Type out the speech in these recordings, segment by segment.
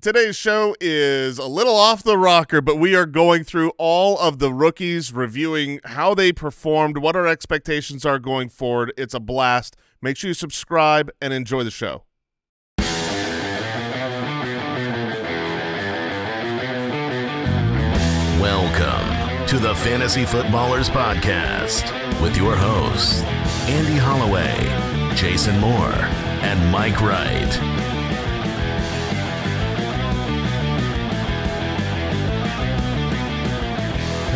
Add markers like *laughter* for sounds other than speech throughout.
today's show is a little off the rocker, but we are going through all of the rookies, reviewing how they performed, what our expectations are going forward. It's a blast. Make sure you subscribe and enjoy the show. Welcome to the Fantasy Footballers Podcast with your hosts, Andy Holloway, Jason Moore, and Mike Wright.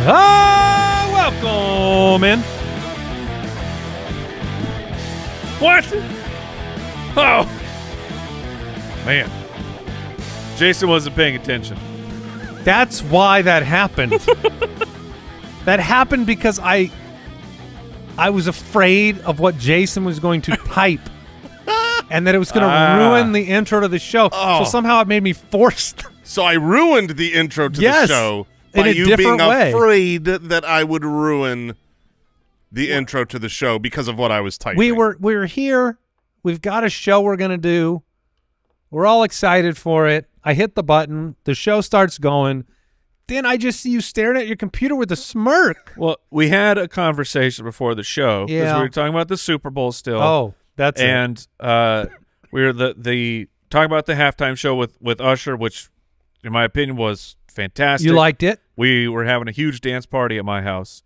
Ah, welcome in. What? Oh, man. Jason wasn't paying attention. That's why that happened. *laughs* that happened because I I was afraid of what Jason was going to *laughs* type. and that it was going to Ah. ruin the intro to the show. Oh. So somehow it made me force So I ruined the intro to Yes, the show by a you different being way. afraid that I would ruin the intro to the show because of what I was typing. We were we were here. We've got a show we're going to do. We're all excited for it. I hit the button. The show starts going. Then I just see you staring at your computer with a smirk. Well, we had a conversation before the show because Yeah. we were talking about the Super Bowl still. Oh, that's it. and uh, we were the the talking about the halftime show with with Usher, which in my opinion was fantastic. You liked it? we were having a huge dance party at my house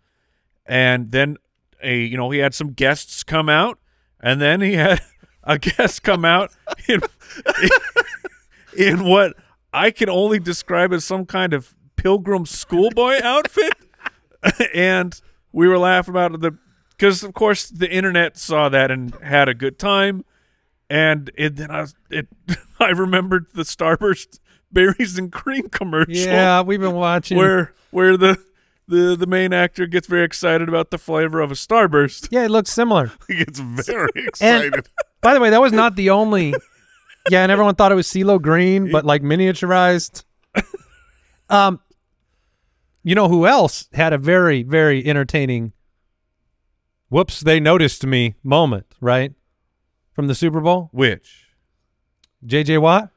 and then a you know he had some guests come out and then he had *laughs* a guest come out in *laughs* in what i can only describe as some kind of pilgrim schoolboy outfit *laughs* and we were laughing about the because of course the internet saw that and had a good time and it then i was it i remembered the starburst berries and cream commercial Yeah, we've been watching. where where the the the main actor gets very excited about the flavor of a starburst. yeah, it looks similar. *laughs* He gets very excited. By the way, that was not the only. Yeah, and everyone thought it was CeeLo Green, but like miniaturized. Um, you know who else had a very very entertaining? Whoops! They noticed me moment right from the Super Bowl. Which J.J. Watt.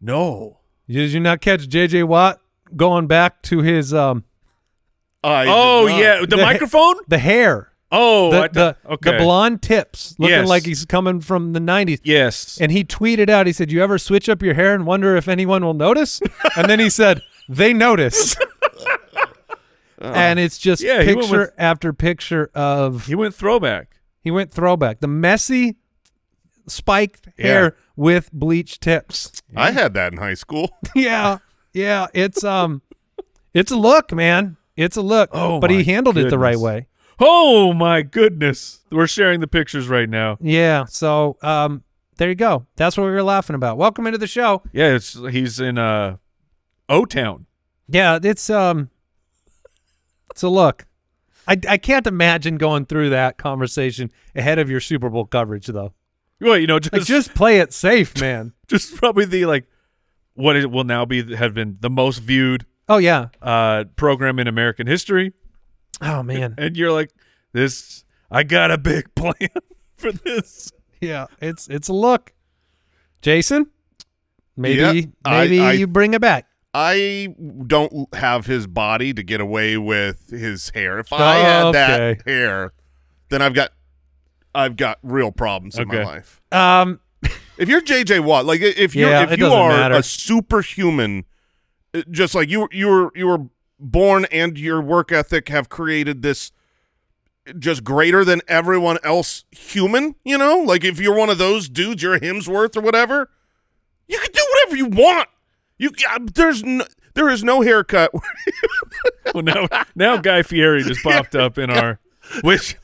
no. Did you not catch J.J. Watt going back to his um I Oh yeah, the, The- microphone. the hair, Oh, the the, okay. the blonde tips, looking Yes. like he's coming from the '90s. Yes. And he tweeted out, he said, You ever switch up your hair and wonder if anyone will notice? and then he said, They notice. *laughs* *laughs* and it's just Yeah, he picture with- after picture of he went throwback. he went throwback. The messy spiked Yeah. hair with bleach tips. I had that in high school. *laughs* yeah. Yeah. It's um it's a look, man. It's a look. Oh, but he handled it the right way. Oh my goodness, we're sharing the pictures right now. Yeah. So um there you go. That's what we were laughing about. Welcome into the show. Yeah, it's he's in uh, O Town. Yeah, it's um, it's a look. I I can't imagine going through that conversation ahead of your Super Bowl coverage though. Well, you know, just Like, just play it safe, *laughs* man. just probably the like what it will now be have been the most viewed Oh yeah. uh program in American history. Oh man. and you're like, this. I got a big *laughs* plan for this. Yeah, it's it's a look. Jason, maybe Yeah, I- maybe I- you bring it back. I don't have his body to get away with his hair. If I Oh, had okay. that hair, then I've got I've got real problems in my life. Um, If you're JJ Watt, like if you Yeah, are if you are matter. a superhuman, uh, just like you you were you were born and your work ethic have created this just greater than everyone else human, you know? Like if you're one of those dudes, you're a Hemsworth or whatever, you can do whatever you want. You uh, there's no, there is no haircut. *laughs* Well, now now Guy Fieri just popped up in our which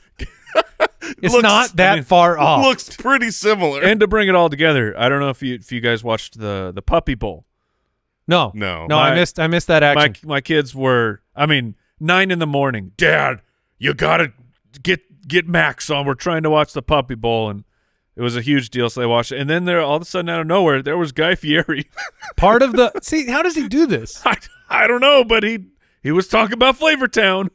it's Looks- not that I mean, far *laughs* off. looks pretty similar. and to bring it all together. I don't know if you if you guys watched the the Puppy Bowl. no, No. no. I My- missed I missed that action. My my kids were. I mean, nine in the morning. Dad, you gotta get get Max on. We're trying to watch the Puppy Bowl, and it was a huge deal. So they watched it, and then there all of a sudden out of nowhere there was Guy Fieri. *laughs* Part of the *laughs* see, how does he do this? I I don't know, but he he was talking about Flavor Town.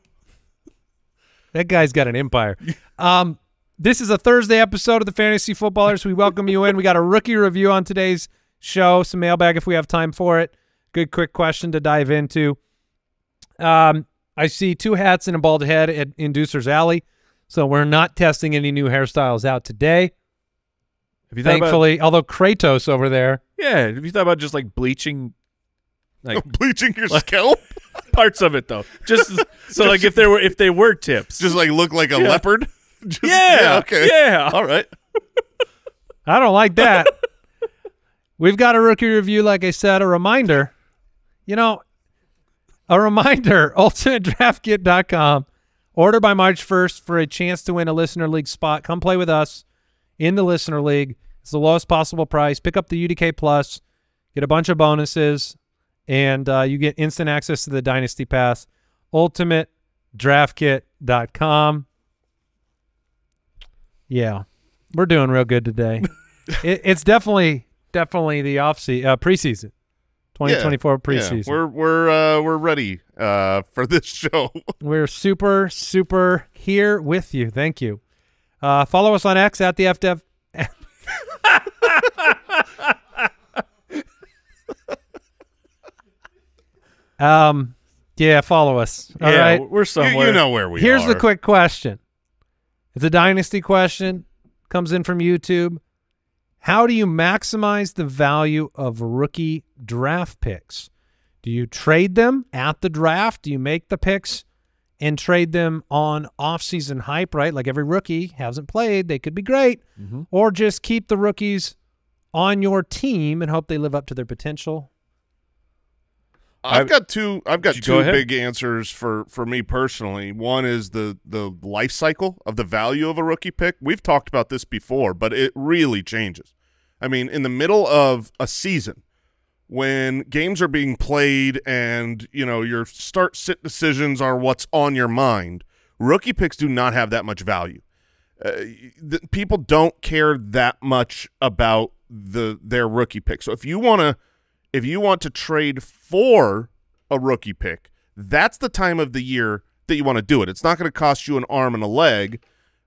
That guy's got an empire. Um, this is a Thursday episode of the Fantasy Footballers. We welcome you in. We got a rookie review on today's show, some mailbag if we have time for it. Good quick question to dive into. Um, I see two hats and a bald head at Inducer's Alley, so we're not testing any new hairstyles out today. Have you thought about- Thankfully, although Kratos over there, yeah. Have you thought about just like bleaching, like *laughs* Bleaching your scalp, *laughs* parts of it though? Just *laughs* so like if there were if they were tips. just like look like a Yeah. leopard. *laughs* Just, yeah, Okay. yeah. All right. I don't like that. We've got a rookie review, like I said, a reminder. You know, a reminder, *laughs* ultimatedraftkit.com. Order by March 1st for a chance to win a listener league spot. Come play with us in the listener league. It's the lowest possible price. Pick up the UDK Plus, get a bunch of bonuses, and uh, you get instant access to the Dynasty Pass. UltimateDraftKit.com. Yeah, we're doing real good today. *laughs* it, it's definitely, definitely the off season, uh, preseason, 2024 Yeah, preseason. we're we're uh, we're ready uh, for this *laughs* show. We're super, super here with you. Thank you. Uh, follow us on X at the FDev. *laughs* um, yeah, follow us. All yeah, right. we're you, somewhere. you know where we Here's are. Here's the quick question. It's a dynasty question. Comes in from YouTube. How do you maximize the value of rookie draft picks? Do you trade them at the draft? Do you make the picks and trade them on off-season hype, right? Like every rookie hasn't played, they could be great. Mm-hmm. Or just keep the rookies on your team and hope they live up to their potential. I've got two. I've got you go two big answers for for me personally. One is the the life cycle of the value of a rookie pick. We've talked about this before, but it really changes. I mean, in the middle of a season, when games are being played and you know your start sit decisions are what's on your mind, rookie picks do not have that much value. Uh, the, people don't care that much about the their rookie pick. So if you want to if you want to trade for a rookie pick, that's the time of the year that you want to do it. It's not going to cost you an arm and a leg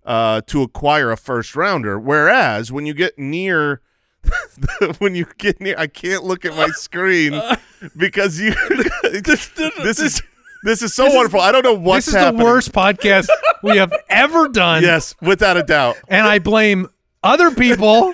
uh, to acquire a first rounder. Whereas when you get near, *laughs* when you get near, I can't look at my screen *laughs* because you. *laughs* this is this is so wonderful. I don't know what's this is happening. the worst podcast we have ever done. Yes, without a doubt. And I blame other people.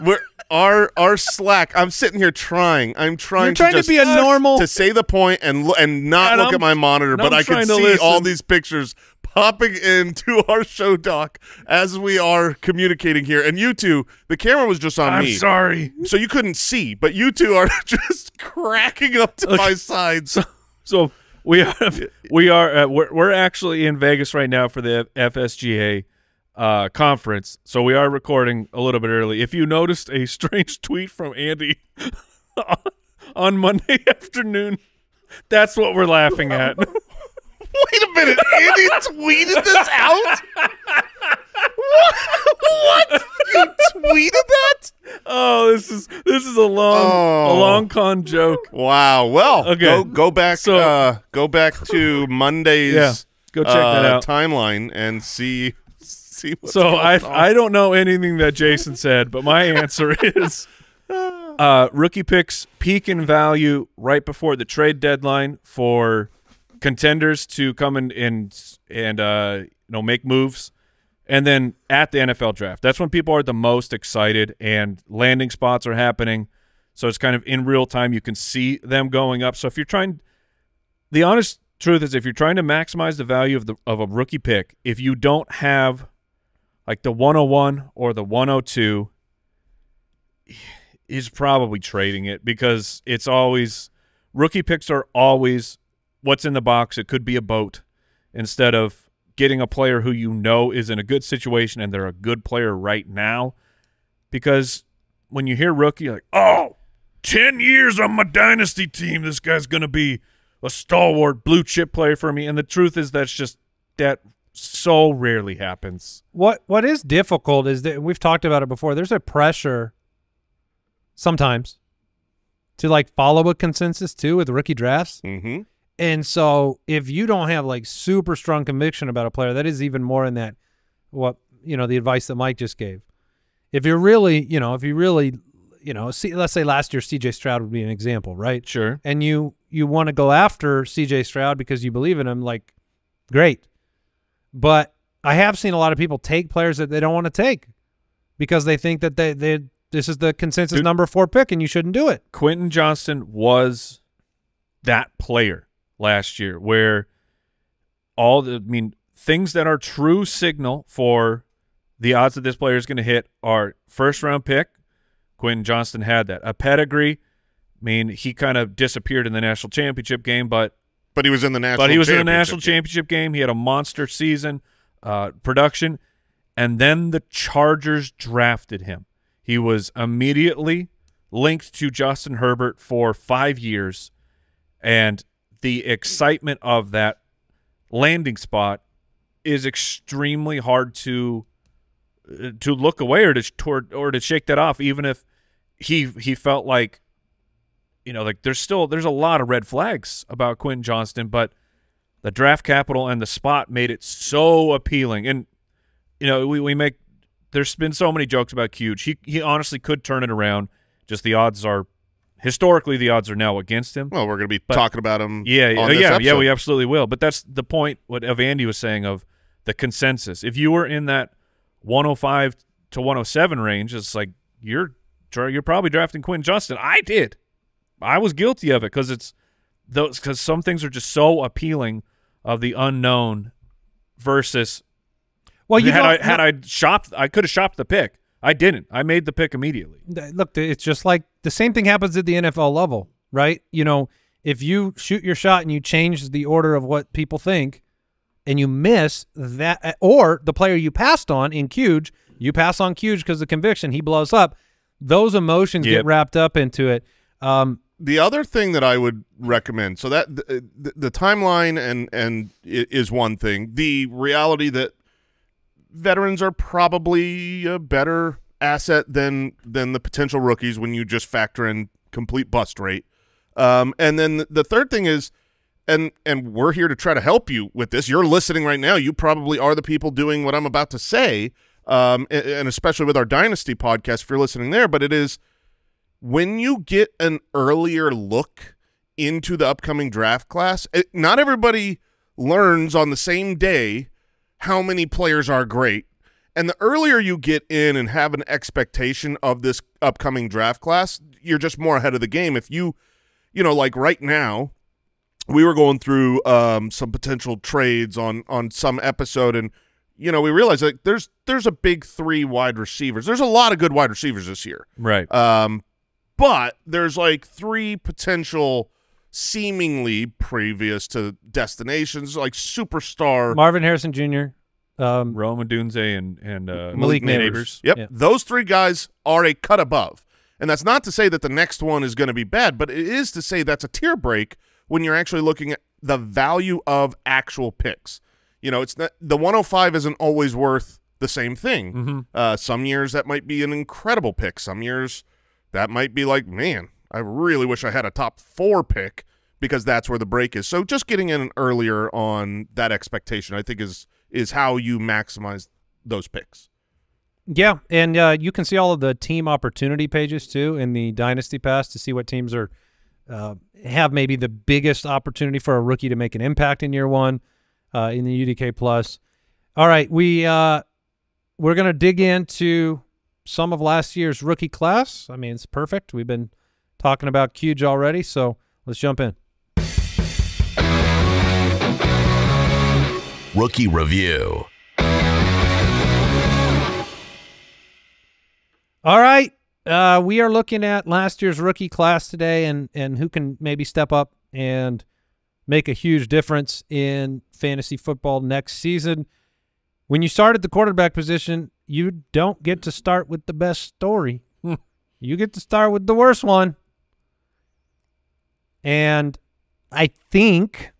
We're our our Slack. I'm sitting here trying. I'm trying. You're trying to just, be a normal- to say the point and and not And look I'm- at my monitor, but I'm I can to see all these pictures popping into *laughs* our show doc as we are communicating here. And you two, the camera was just on I'm me, sorry. so you couldn't see, but you two are *laughs* just cracking up to my sides. So we are we are uh, we're we're actually in Vegas right now for the FSGA uh, conference. So we are recording a little bit early. If you noticed a *laughs* strange tweet from Andy *laughs* on Monday *laughs* afternoon, that's what we're laughing at. Wait a minute, Andy tweeted this out. what? what? You tweeted that? oh, this is this is a long a Oh. long con joke. Wow. Well, Okay. go go back. So- uh, go back to Monday's. Yeah, go check that uh, out. Timeline and see see. What's so I on. I don't know anything that Jason said, but my answer *laughs* is uh, rookie picks peak in value right before the trade deadline for contenders to come in and and uh, you know make moves, and then at the NFL draft. That's when people are the most excited and landing spots are happening. So it's kind of in real time. You can see them going up. So if you're trying, the honest truth is, if you're trying to maximize the value of the of a rookie pick, if you don't have like the 101 or the 102 is probably trading it because it's always rookie picks are always what's in the box. It could be a boat instead of getting a player who you know is in a good situation and they're a good player right now. Because when you hear rookie like oh 10 years on my dynasty team. This guy's going to be a stalwart blue chip player for me. And the truth is that's just that so rarely happens What what is difficult is that we've talked about it before. There's a pressure sometimes to like follow a consensus too with rookie drafts. Mm-hmm. And so if you don't have like super strong conviction about a player, that is even more in that what you know, the advice that Mike just gave. If you're really, you know, if you really you know, see, let's say last year C.J. Stroud would be an example, right? Sure. And you you want to go after C.J. Stroud because you believe in him, like, great. But I have seen a lot of people take players that they don't want to take because they think that they they this is the consensus Dude. number four pick and you shouldn't do it. Quentin Johnston was that player last year where all the I mean things that are true signal for the odds that this player is going to hit are first round pick. Quentin Johnston had that. A pedigree. I mean, he kind of disappeared in the national championship game, but But he was in the national. but he was in the national championship game. game. He had a monster season, uh, production, and then the Chargers drafted him. He was immediately linked to Justin Herbert for five years, and the excitement of that landing spot is extremely hard to uh, to look away or to toward or to shake that off. Even if he he felt like you know, like there's still there's a lot of red flags about Quentin Johnston, but the draft capital and the spot made it so appealing. And you know, we, we make there's been so many jokes about Huge. He he honestly could turn it around. Just the odds are historically the odds are now against him. Well, we're going to be But- talking about him. Yeah, yeah, yeah, yeah. We absolutely will. But that's the point. What of Andy was saying of the consensus. If you were in that 105 to 107 range, it's like you're you're probably drafting Quentin Johnston. I did. I was guilty of it because it's those because some things are just so appealing of the unknown versus Well, you had I had I shopped I could have shopped the pick. I didn't. I made the pick immediately. Look, it's just like the same thing happens at the NFL level, right? You know, if you shoot your shot and you change the order of what people think and you miss that, uh, or the player you passed on in Cuge, you pass on Cuge because the conviction, he blows up. Those emotions Yep. get wrapped up into it. Um, the other thing that I would recommend, so that the, the, the timeline and and is one thing. The reality that veterans are probably a better asset than than the potential rookies when you just factor in complete bust rate. Um, and then the third thing is, and and we're here to try to help you with this. You're listening right now. You probably are the people doing what I'm about to say, um, a- and especially with our Dynasty podcast, if you're listening there. But it is when you get an earlier look into the upcoming draft class, it, not everybody learns on the same day how many players are great. And the earlier you get in and have an expectation of this upcoming draft class, you're just more ahead of the game. If you, you know, like right now, we were going through um, some potential trades on on some episode, and you know, we realized like there's there's a big three wide receivers. There's a lot of good wide receivers this year. Right. Um, but there's like three potential seemingly previous to destinations, like superstar Marvin Harrison Jr., um, Rome Odunze and and uh, Malik Nabers. Yep. Yeah. Those three guys are a cut above. And that's not to say that the next one is going to be bad, but it is to say that's a tier break when you're actually looking at the value of actual picks. You know, it's not the 105 isn't always worth the same thing. Mm-hmm. Uh, some years that might be an incredible pick. Some years that might be like, man, I really wish I had a top four pick because that's where the break is. So just getting in earlier on that expectation, I think, is is how you maximize those picks. Yeah, and uh, you can see all of the team opportunity pages too in the Dynasty Pass to see what teams are uh, have maybe the biggest opportunity for a rookie to make an impact in year one uh, in the UDK Plus. All right, we uh, we're gonna dig into some of last year's rookie class. I mean, it's perfect. We've been talking about Huge already, so let's jump in. Rookie Review. All right. Uh, we are looking at last year's rookie class today and, and who can maybe step up and make a huge difference in fantasy football next season. When you start at the quarterback position, you don't get to start with the best story. Hmm. you get to start with the worst one. And I think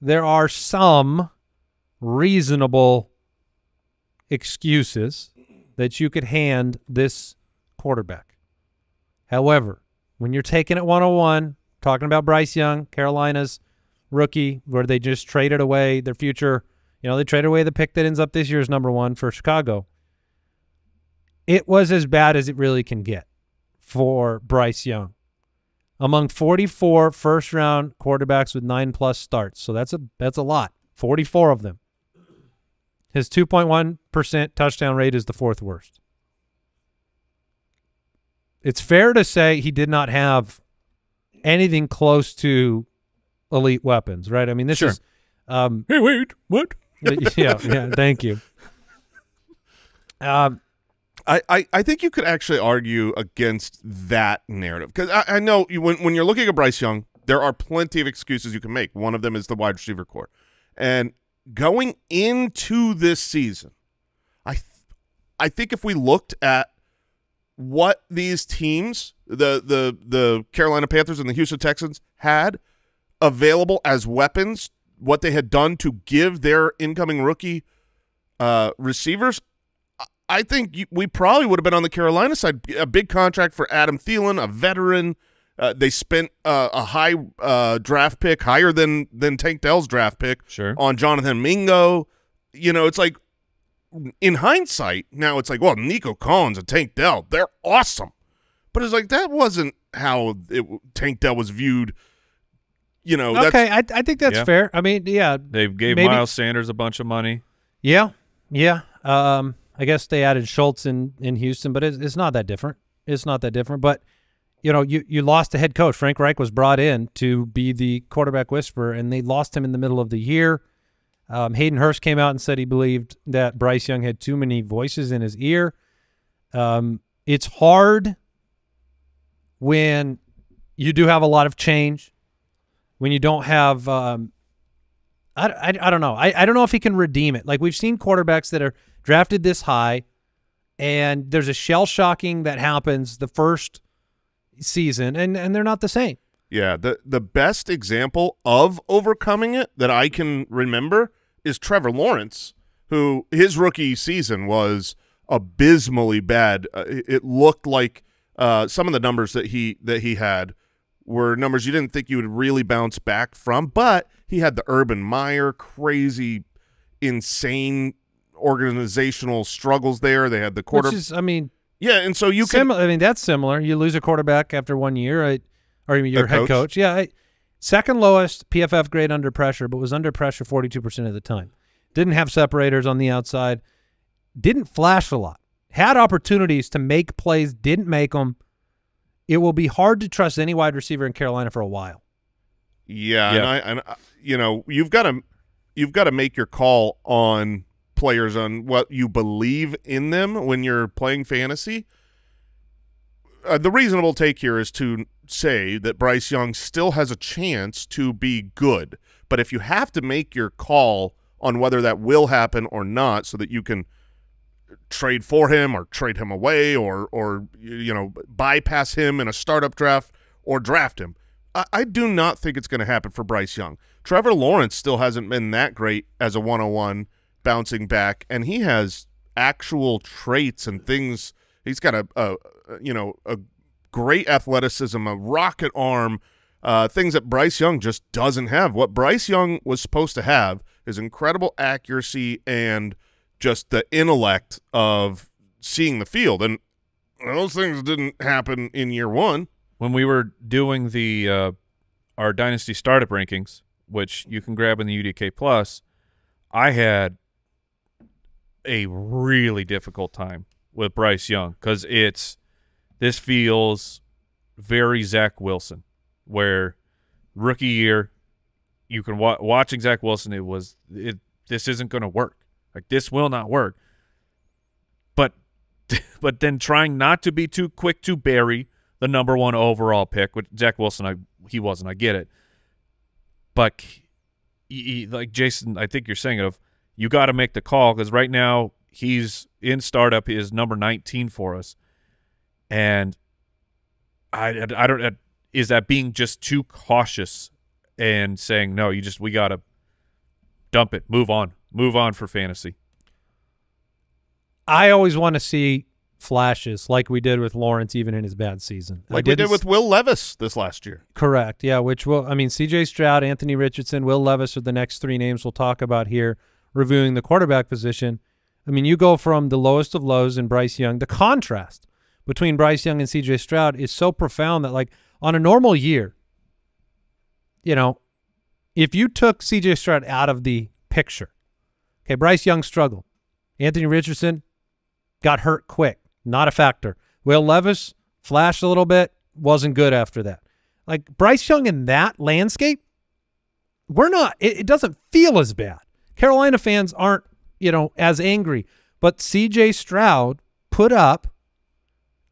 there are some reasonable excuses that you could hand this quarterback. However, when you're taking it 101, talking about Bryce Young, Carolina's rookie, where they just traded away their future, you know, they traded away the pick that ends up this year's number one for Chicago. It was as bad as it really can get for Bryce Young. Among 44 first round quarterbacks with 9 plus starts. So that's a that's a lot. 44 of them. His 2.1% touchdown rate is the fourth worst. It's fair to say he did not have anything close to elite weapons, right? I mean, this Sure. is um Hey, wait, what? *laughs* yeah, yeah, thank you. *laughs* Um I, I, I think you could actually argue against that narrative because I, I know you, when when you're looking at Bryce Young, there are plenty of excuses you can make. One of them is the wide receiver core, and going into this season, I th- I think if we looked at what these teams, the the the Carolina Panthers and the Houston Texans had available as weapons, what they had done to give their incoming rookie uh, receivers, I- I think you, we probably would have been on the Carolina side. A big contract for Adam Thielen, a veteran. Uh, they spent uh, a high uh, draft pick, higher than than Tank Dell's draft pick, Sure. on Jonathan Mingo. You know, it's like in hindsight, now it's like, well, Nico Collins and Tank Dell, they're awesome. But it's like that wasn't how it, Tank Dell was viewed. You know, that's okay, I I think that's Yeah. fair. I mean, yeah, They gave Maybe- Miles Sanders a bunch of money. Yeah, yeah. Um, I guess they added Schultz in in Houston, but it's, it's not that different. It's not that different. But you know, you you lost a head coach. Frank Reich was brought in to be the quarterback whisperer, and they lost him in the middle of the year. Um, Hayden Hurst came out and said he believed that Bryce Young had too many voices in his ear. Um, it's hard when you do have a lot of change, when you don't have um, I, I, I don't know. I, I don't know if he can redeem it. Like we've seen quarterbacks that are drafted this high, and there's a shell shocking that happens the first season, and and they're not the same. Yeah, the the best example of overcoming it that I can remember is Trevor Lawrence, who his rookie season was abysmally bad. Uh, it, looked like uh, some of the numbers that he that he had were numbers you didn't think you would really bounce back from, but he had the Urban Meyer crazy, insane organizational struggles there. They had the quarter, Which is, I mean, yeah, and so you can. I mean, that's similar. You lose a quarterback after one year, right? or your Head head coach. coach. Yeah, I, second lowest PFF grade under pressure, but was under pressure forty two percent of the time. Didn't have separators on the outside. Didn't flash a lot. Had opportunities to make plays, didn't make them. It will be hard to trust any wide receiver in Carolina for a while. Yeah, Yeah. and I and I- you know you've got to you've got to make your call on players on what you believe in them when you're playing fantasy. Uh, the reasonable take here is to say that Bryce Young still has a chance to be good, but if you have to make your call on whether that will happen or not, so that you can trade for him or trade him away or or you know bypass him in a startup draft or draft him. I, I do not think it's going to happen for Bryce Young. Trevor Lawrence still hasn't been that great as a 101 bouncing back, and he has actual traits and things. He's got a, a you know a great athleticism, a rocket arm, uh, things that Bryce Young just doesn't have. What Bryce Young was supposed to have is incredible accuracy and just the intellect of seeing the field, and those things didn't happen in year one. when we were doing the uh, our dynasty startup rankings, which you can grab in the UDK Plus, I had a really difficult time with Bryce Young because it's this feels very Zach Wilson, where rookie year you can wa- watching Zach Wilson. It was it. This isn't going to work. Like this will not work. But *laughs* but then trying not to be too quick to bury the number one overall pick, which Zach Wilson, I he wasn't. I get it, but he, he- like Jason, I think you're saying of you got to make the call because right now he's in startup is number 19 for us, and I I don't know, is that being just too cautious and saying no, you just we got to dump it, move on, move on for fantasy. I always want to see flashes like we did with Lawrence, even in his bad season. Like we did with Will Levis this last year. Correct. Yeah, which will I mean CJ Stroud, Anthony Richardson, Will Levis are the next three names we'll talk about here reviewing the quarterback position. I mean, you go from the lowest of lows in Bryce Young, the contrast between Bryce Young and CJ Stroud is so profound that like on a normal year, you know, if you took CJ Stroud out of the picture, okay, Bryce Young struggled. Anthony Richardson got hurt quick, not a factor. Will Levis flashed a little bit, wasn't good after that. Like Bryce Young in that landscape, we're not. It, it doesn't feel as bad. Carolina fans aren't, you know, as angry. But C.J. Stroud put up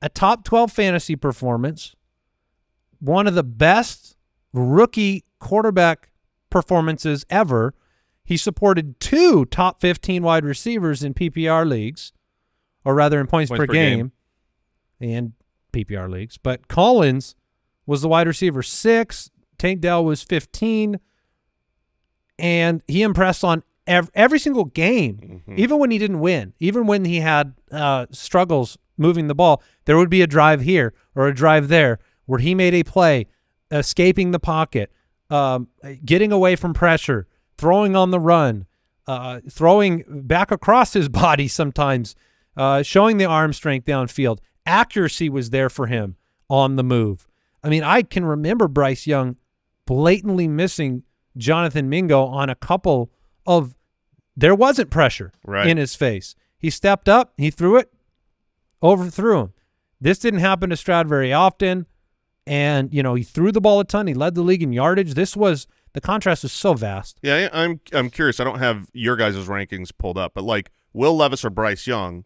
a top twelve fantasy performance, one of the best rookie quarterback performances ever. He supported two top 15 wide receivers in PPR leagues, or rather in points, Points per, per game, and PPR leagues. But Collins was the wide receiver six. Tank Dell was 15. And he impressed on ev- every single game, even when he didn't win, even when he had uh, struggles moving the ball. There would be a drive here or a drive there where he made a play, escaping the pocket, um, getting away from pressure, throwing on the run, uh, throwing back across his *laughs* body sometimes, uh, showing the arm strength downfield. Accuracy was there for him on the move. I mean, I can remember Bryce Young blatantly missing Jonathan Mingo on a couple of there wasn't pressure Right. in his face. He stepped up, he threw it, overthrew him. This didn't happen to Stroud very often. And, you know, he threw the ball a ton. He led the league in yardage. This was the contrast was so vast. Yeah, I- I'm I'm curious. I don't have your guys' rankings pulled up, but like Will Levis or Bryce Young,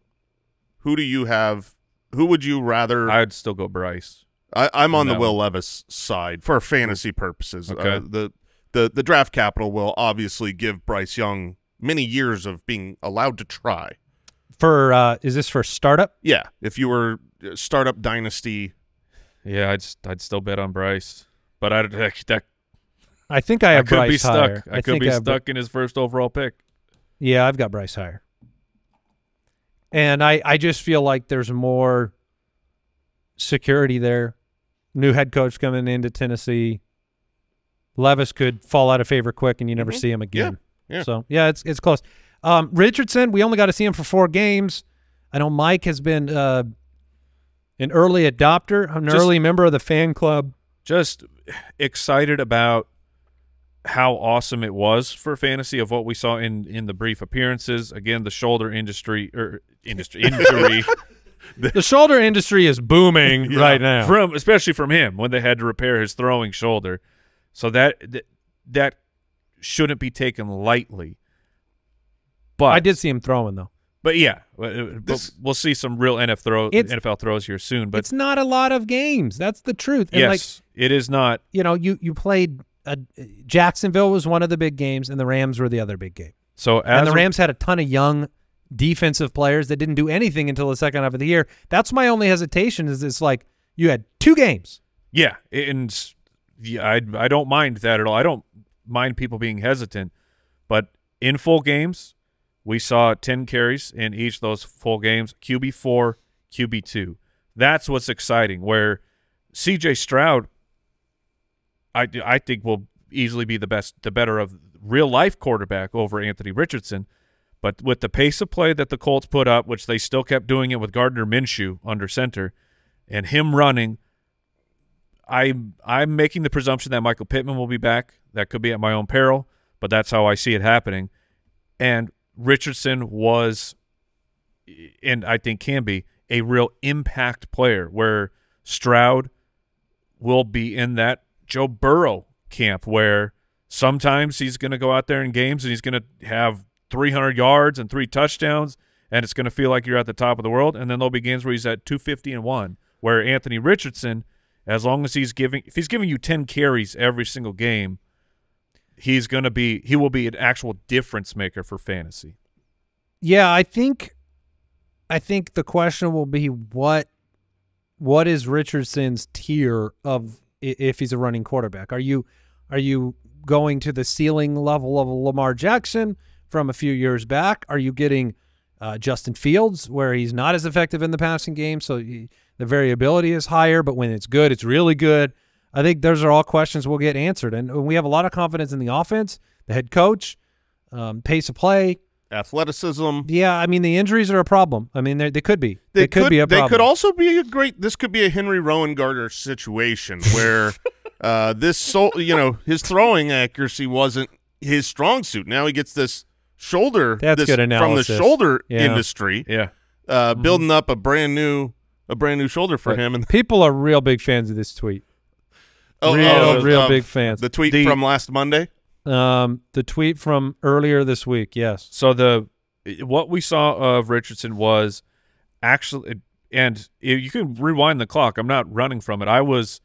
who do you have? Who would you rather? I'd still go Bryce. I, I'm on the No. Will Levis side for fantasy purposes. Okay. Uh, the the the draft capital will obviously give Bryce Young many years of being allowed to try. For uh is this for startup? Yeah, if you were uh, startup dynasty, Yeah, I'd s- I'd still bet on Bryce, but I *laughs* that, that I think I have I could Bryce be stuck. higher. I, could be have Bri- stuck in his first overall pick. Yeah, I've got Bryce higher. And I, I just feel like there's more security there. New head coach coming into Tennessee. Levis could fall out of favor quick and you never Mhm. see him again. yeah. yeah. So yeah, it's it's close. Um, Richardson, we only got to see him for four games. I know Mike has been uh, an early adopter, an Just- early member of the fan club. Just excited about how awesome it was for fantasy of what we saw in in the brief appearances. Again, the shoulder industry or industry injury *laughs* The shoulder industry is booming *laughs* Yeah. right now. from especially from him when they had to repair his throwing shoulder. So that that, that shouldn't be taken lightly. But I did see him throwing though. But yeah, uh, but we'll see some real NFL throw NFL throws here soon. But it's not a lot of games. That's the truth. And like yes, it is not. you know, you you played uh, Jacksonville was one of the big games, and the Rams were the other big game. So as and the Rams had a ton of young defensive players that didn't do anything until the second half of the year. That's my only hesitation. Is it's like you had two games. Yeah, and s- yeah, I I don't mind that at all. I don't mind people being hesitant, but in full games, we saw ten carries in each of those full games. QB four, QB two. That's what's exciting. Where C.J. Stroud, I I think will easily be the best, the better of real life quarterback over Anthony Richardson. But with the pace of play that the Colts put up, which they still kept doing it with Gardner Minshew under center, and him running I'm I'm making the presumption that Michael Pittman will be back. That could be at my own peril, but that's how I see it happening. And Richardson was, and I think can be a real impact player. Where Stroud will be in that Joe Burrow camp, where sometimes he's going to go out there in games and he's going to have 300 yards and three touchdowns, and it's going to feel like you're at the top of the world. And then there'll be games where he's at 250 and one, where Anthony Richardson as long as he's giving if he's giving you 10 carries every single game he's going to be he will be an actual difference maker for fantasy Yeah, I think I think the question will be what what is Richardson's tier of if he's a running quarterback? Are you are you going to the ceiling level of Lamar Jackson from a few years back? Are you getting uh, Justin Fields where he's not as effective in the passing game, so he, the variability is higher, but when it's good, it's really good. I think those are all questions we'll get answered, and we have a lot of confidence in the offense, the head coach, um, pace of play, athleticism. Yeah, I mean the injuries are a problem. I mean they they could be. They, could, be a They could also be a great. This could be a Henry Rowan Gardner situation where *laughs* uh, this soul, you know, his throwing accuracy wasn't his strong suit. Now he gets this shoulder. That's this, good from the shoulder Yeah. industry, Yeah. uh, building up a brand new a brand new shoulder for But him. And *laughs* people are real big fans of this tweet. oh, real, oh, real uh, big fans. The tweet The- from last Monday. Um, the tweet from earlier this week. Yes. So the what we saw of Richardson was actually, and you can rewind the clock. I'm not running from it. I was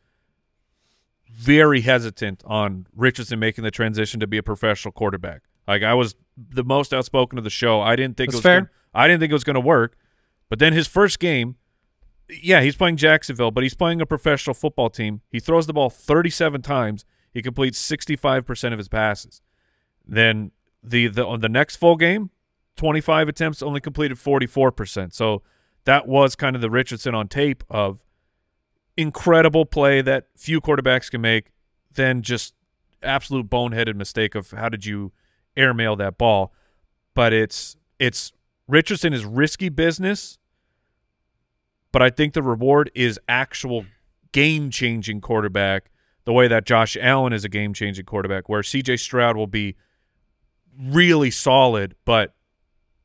very hesitant on Richardson making the transition to be a professional quarterback. Like I was the most outspoken of the show. I didn't think That's it was fair. Gonna, I didn't think it was going to work. But then his first game, yeah, he's playing Jacksonville, but he's playing a professional football team. He throws the ball 37 times. He completes 65% of his passes. Then the the on the next full game, 25 attempts, only completed 44%. So that was kind of the Richardson on tape of incredible play that few quarterbacks can make, then just absolute boneheaded mistake of how did you airmail that ball. But it's it's Richardson is risky business, but I think the reward is actual game changing quarterback, the way that Josh Allen is a game changing quarterback, where CJ Stroud will be really solid, but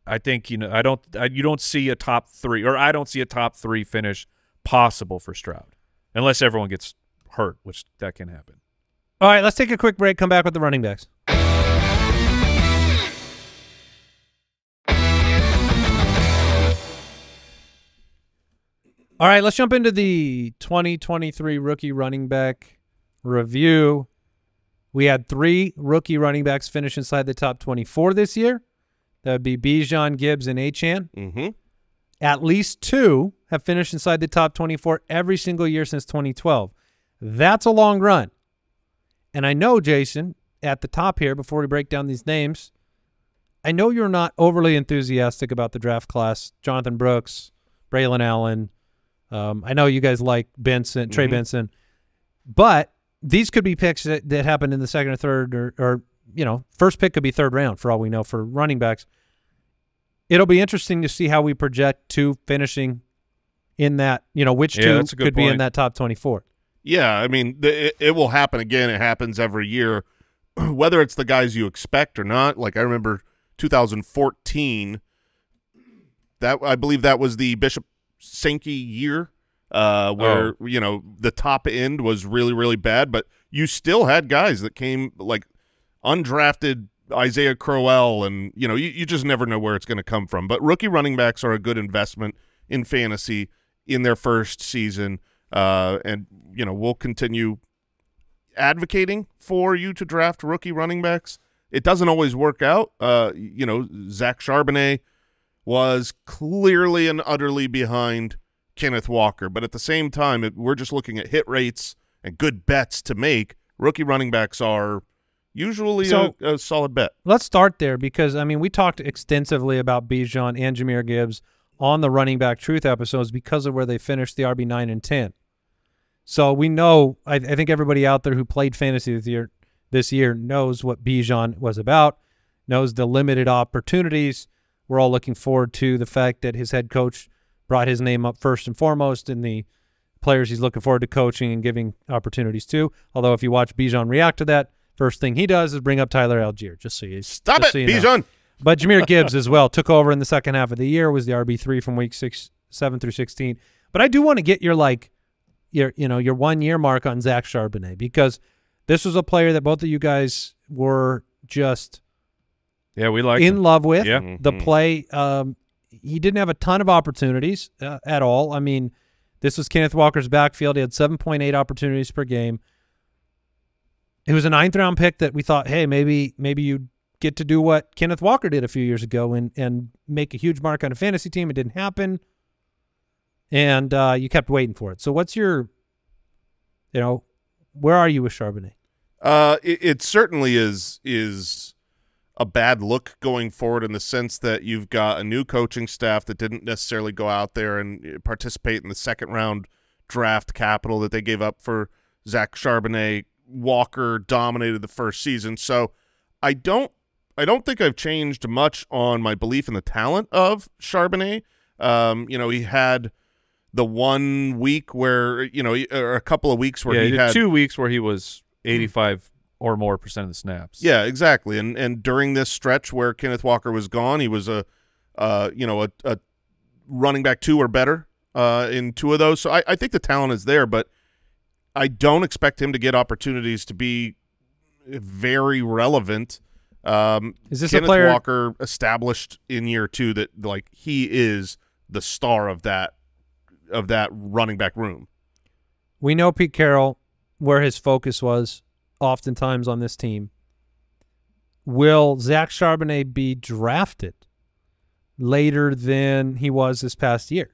I think you know I don't I, you don't see a top three or I don't see a top three finish possible for Stroud unless everyone gets hurt, which that can happen. All right, let's take a quick break. Come back with the running backs. All right, let's jump into the 2023 rookie running back review. We had three rookie running backs finish inside the top 24 this year. That would be Bijan, Gibbs, and Achane. Mm-hmm. At least two have finished inside the top 24 every single year since 2012. That's a long run. And I know, Jason, at the top here, before we break down these names, I know you're not overly enthusiastic about the draft class. Jonathan Brooks, Braylon Allen. Um, I know you guys like Benson, Trey Mhm. Benson, but these could be picks that, that happened in the second or third, or, or you know, first pick could be third round for all we know for running backs. It'll be interesting to see how we project two finishing in that, you know, which Yeah, two that's a good could be in that top 24. Yeah, I mean, the, it, it will happen again. It happens every year, *clears throat* whether it's the guys you expect or not. Like I remember 2014. That I believe that was the Bishop Sankey year, uh, where you know the top end was really really bad, but you still had guys that came like undrafted Isaiah Crowell, and you know you, you just never know where it's going to come from. But rookie running backs are a good investment in fantasy in their first season, uh, and you know we'll continue advocating for you to draft rookie running backs. It doesn't always work out. Uh, you know, Zach Charbonnet was clearly and utterly behind Kenneth Walker, but at the same time, it, we're just looking at hit rates and good bets to make. Rookie running backs are usually So- a, a solid bet. Let's start there because I mean we talked extensively about Bijan and Jahmyr Gibbs on the running back truth episodes because of where they finished the RB nine and ten. So we know I, I think everybody out there who played fantasy this year this year knows what Bijan was about, knows the limited opportunities. We're all looking forward to the fact that his head coach brought his name up first and foremost in the players he's looking forward to coaching and giving opportunities to. Although if you watch Bijan react to that, first thing he does is bring up Tyler Allgeier, just so you Stop it, so you know. Bijan. But Jahmyr Gibbs as well took over in the second half of the year, was the RB three from week six, seven through sixteen. But I do want to get your like your you know your one year mark on Zach Charbonnet because this was a player that both of you guys were just Yeah, we like in him. love with. Yeah. The Mhm. play, um, he didn't have a ton of opportunities uh, at all. I mean, this was Kenneth Walker's backfield. He had 7.8 opportunities per game. It was a ninth round pick that we thought, hey, maybe maybe you'd get to do what Kenneth Walker did a few years ago and and make a huge mark on a fantasy team. It didn't happen, and uh, you kept waiting for it. So, what's your, you know, where are you with Charbonnet? Uh, it, it certainly is is a bad look going forward in the sense that you've got a new coaching staff that didn't necessarily go out there and uh, participate in the second round draft capital that they gave up for Zach Charbonnet. Walker dominated the first season, so I don't I don't think I've changed much on my belief in the talent of Charbonnet. Um, you know, he had the one week where you know, or a couple of weeks where yeah, he he had two weeks where he was 85 or more percent of the snaps. Yeah, exactly. And and during this stretch where Kenneth Walker was gone, he was a uh, you know, a, a running back two or better uh, in two of those. So I, I think the talent is there, but I don't expect him to get opportunities to be very relevant. Um, Is this a Kenneth player- Walker established in year two that like he is the star of that of that running back room. We know Pete Carroll where his focus was oftentimes on this team. Will Zach Charbonnet be drafted later than he was this past year?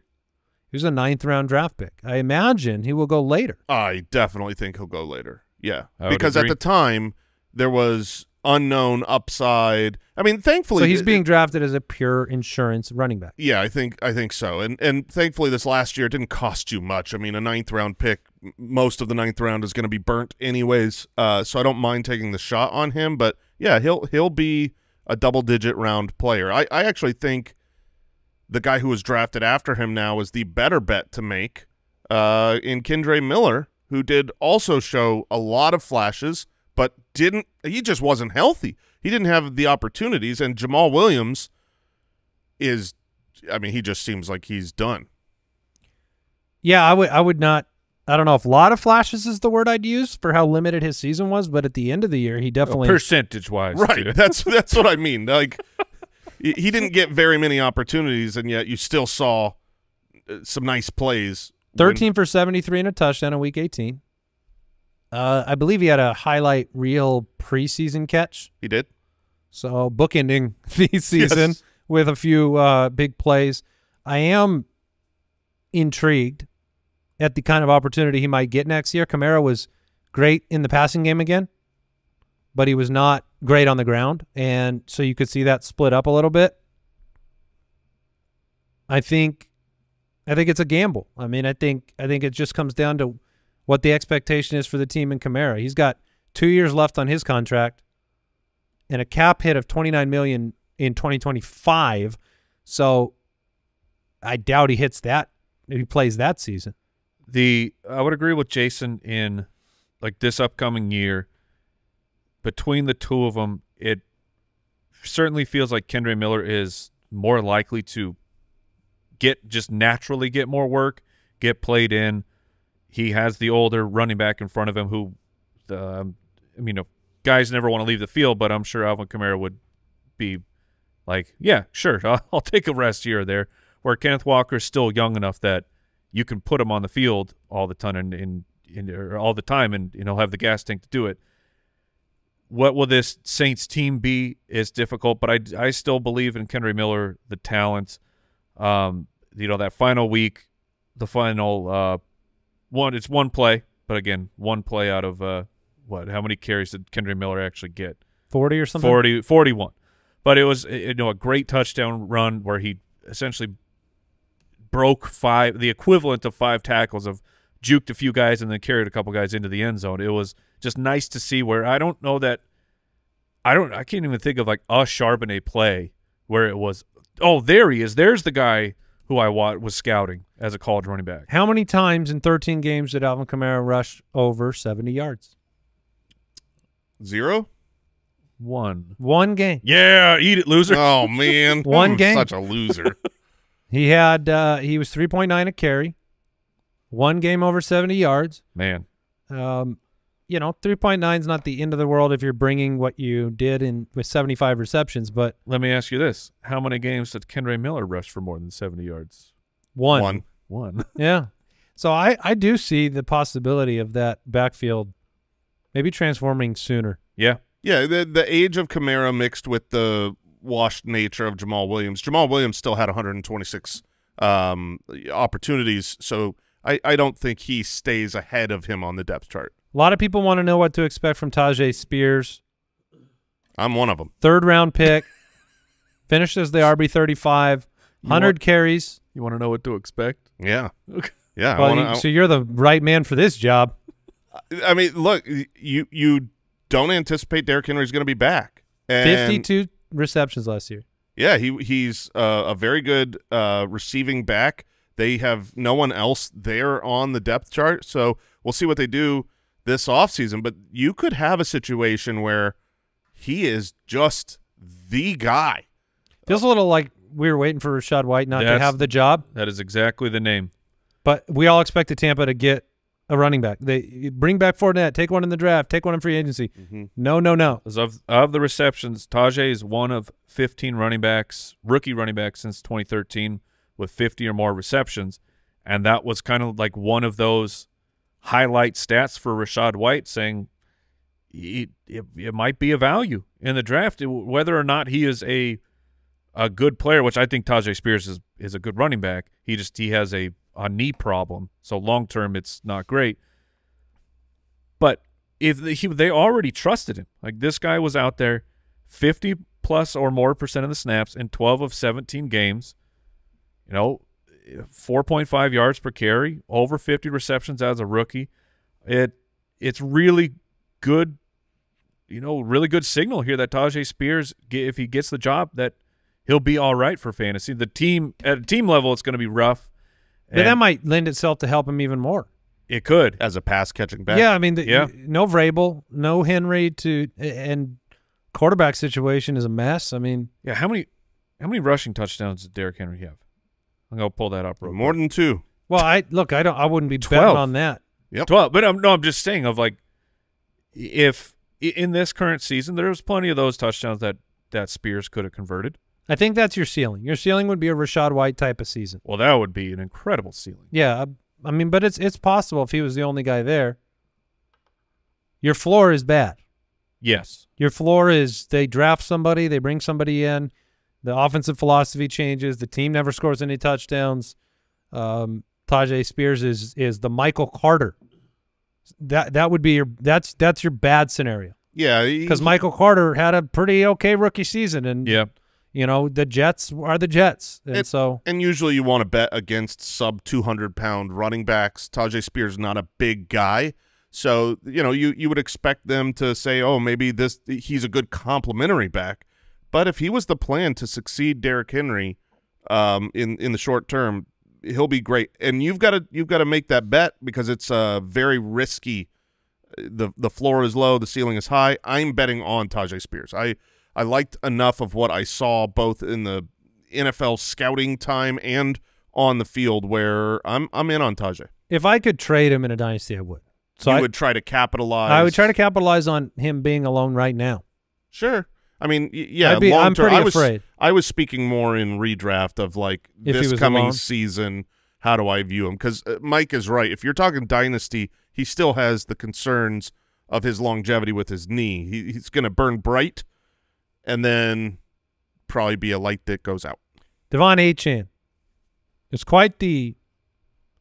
He was a ninth round draft pick. I imagine he will go later. I definitely think he'll go later. Yeah, because agree. at the time there was unknown upside. I mean, thankfully, So he's being drafted as a pure insurance running back. Yeah, I think I think so. And and thankfully, this last year it didn't cost you much. I mean, a ninth round pick, m- most of the ninth round is going to be burnt anyways. Uh, so I don't mind taking the shot on him. But yeah, he'll he'll be a double digit round player. I I actually think the guy who was drafted after him now is the better bet to make. Uh, in Kendre Miller, who did also show a lot of flashes, but didn't. He just wasn't healthy. He didn't have the opportunities. And Jamaal Williams is I mean, he just seems like he's done. Yeah, I would I would not I don't know if a lot of flashes is the word I'd use for how limited his season was, but at the end of the year he definitely percentage wise, Right. *laughs* *laughs* That's that's what I mean. Like he didn't get very many opportunities and yet you still saw uh, some nice plays. when- 13 for 73 and a touchdown in week 18. Uh, I believe he had a highlight reel preseason catch. he did. So bookending *laughs* the season Yes. with a few uh, big plays. I am intrigued at the kind of opportunity he might get next year. Kamara was great in the passing game again, but he was not great on the ground, and so you could see that split up a little bit. I think, I think it's a gamble. I mean, I think I think it just comes down to what the expectation is for the team in Kamara. He's got two years left on his contract and a cap hit of 29 million in 2025. So I doubt he hits that if he plays that season. The I would agree with Jason in like this upcoming year. Between the two of them, it certainly feels like Kendre Miller is more likely to get just naturally get more work, get played in. He has the older running back in front of him who, um, I mean, you know, guys never want to leave the field, but I'm sure Alvin Kamara would be like, yeah, sure, I'll, *laughs* I'll take a rest here or there. Where Kenneth Walker is still young enough that you can put him on the field all the time and, and, and or all the time, and you know have the gas tank to do it. What will this Saints team be is difficult, but I, I still believe in Kendre Miller, the talent. Um, you know that final week, the final uh, one. It's one play, but again, one play out of uh, what? How many carries did Kendre Miller actually get? 40 or something? 40, 41. But it was you know a great touchdown run where he essentially broke five, the equivalent of five tackles of juked a few guys and then carried a couple guys into the end zone. It was just nice to see where I don't know that I don't I can't even think of like a Charbonnet play where it was oh there he is there's the guy who I was scouting as a college running back. How many times in 13 games did Alvin Kamara rush over 70 yards? Zero? One. One game. Yeah, eat it, loser. Oh *laughs* man. One game. Such a loser. *laughs* He had uh, he was 3.9 a carry. One game over 70 yards. Man, Um, you know, 3.9 is not the end of the world if you're bringing what you did in with 75 receptions, but let me ask you this: How many games did Kendre Miller rush for more than seventy yards? one. One. One. *laughs* Yeah. So I I do see the possibility of that backfield maybe transforming sooner. yeah, Yeah, the the age of Kamara mixed with the washed nature of Jamaal Williams. Jamaal Williams still had 126 um, opportunities, so I, I don't think he stays ahead of him on the depth chart. A lot of people want to know what to expect from Tyjae Spears. I'm one of them. Third round pick. *laughs* finishes as the RB 35. You 100 want- carries. You want to know what to expect? Yeah, Okay. yeah. I, Well, wanna, you- so you're the right man for this job. I, I mean, look, you you don't anticipate Derrick Henry's going to be back. And 52 receptions last year. Yeah, he he's uh, a very good uh, receiving back. They have no one else there on the depth chart, so we'll see what they do this offseason. But you could have a situation where he is just the guy. Feels a little like we were waiting for Rachaad White not to have the job, That is exactly the name. but we all expected Tampa to get a running back. They bring back Fournette, take one in the draft, take one in free agency. Mm-hmm. No, no, no. As of of the receptions, Tyjae is one of 15 running backs, rookie running backs since 2013 with 50 or more receptions, and that was kind of like one of those highlight stats for Rachaad White, saying it, it, it might be a value in the draft, whether or not he is a a good player, which I think Tyjae Spears is is a good running back. He just he has a a knee problem, so long term it's not great. But if they, he, they already trusted him, like this guy was out there, fifty plus or more percent of the snaps in twelve of seventeen games. You know, four point five yards per carry, over fifty receptions as a rookie. It it's really good, you know, really good signal here that Tyjae Spears, if he gets the job, that he'll be all right for fantasy. The team at a team level, it's going to be rough. But that might lend itself to help him even more. it could. as a pass catching back. Yeah, I mean, the, Yeah. no Vrabel, no Henry to, and quarterback situation is a mess. I mean, Yeah, how many how many rushing touchdowns did Derrick Henry have? I'm gonna pull that up real more quick. than two. well, I look, I don't, I wouldn't be Twelve. betting on that. Yep. Twelve, but I'm no, I'm just saying of like if in this current season there was plenty of those touchdowns that that Spears could have converted. I think that's your ceiling. Your ceiling would be a Rachaad White type of season. Well, that would be an incredible ceiling. Yeah, I, I mean, but it's it's possible if he was the only guy there. Your floor is bad. Yes. Your floor is they draft somebody, they bring somebody in, the offensive philosophy changes, the team never scores any touchdowns. Um, Tyjae Spears is is the Michael Carter. That that would be your that's that's your bad scenario Yeah, because Michael Carter had a pretty okay rookie season, and Yeah. You know the Jets are the Jets, and It- so And usually you want to bet against sub 200 pound running backs. Tyjae Spears not a big guy. So, you know, you, you would expect them to say, oh, maybe this he's a good complementary back. But if he was the plan to succeed Derrick Henry um, in, in the short term, he'll be great. And you've got to you've got to make that bet because it's uh, very risky. The the floor is low, the ceiling is high. I'm betting on Tyjae Spears. I I liked enough of what I saw both in the NFL scouting time and on the field where I'm I'm in on Tyjae. if I could trade him in a dynasty, I would. So you I would try to capitalize. I would try to capitalize on him being alone right now. Sure. I mean, yeah. Be- long I'm term- I was, afraid. I was speaking more in redraft of like If this coming alone. season. How do I view him? Because uh, Mike is right. If you're talking dynasty, he still has the concerns of his longevity with his knee. He, he's going to burn bright, and then probably be a light that goes out. De'Von Achane. It's quite the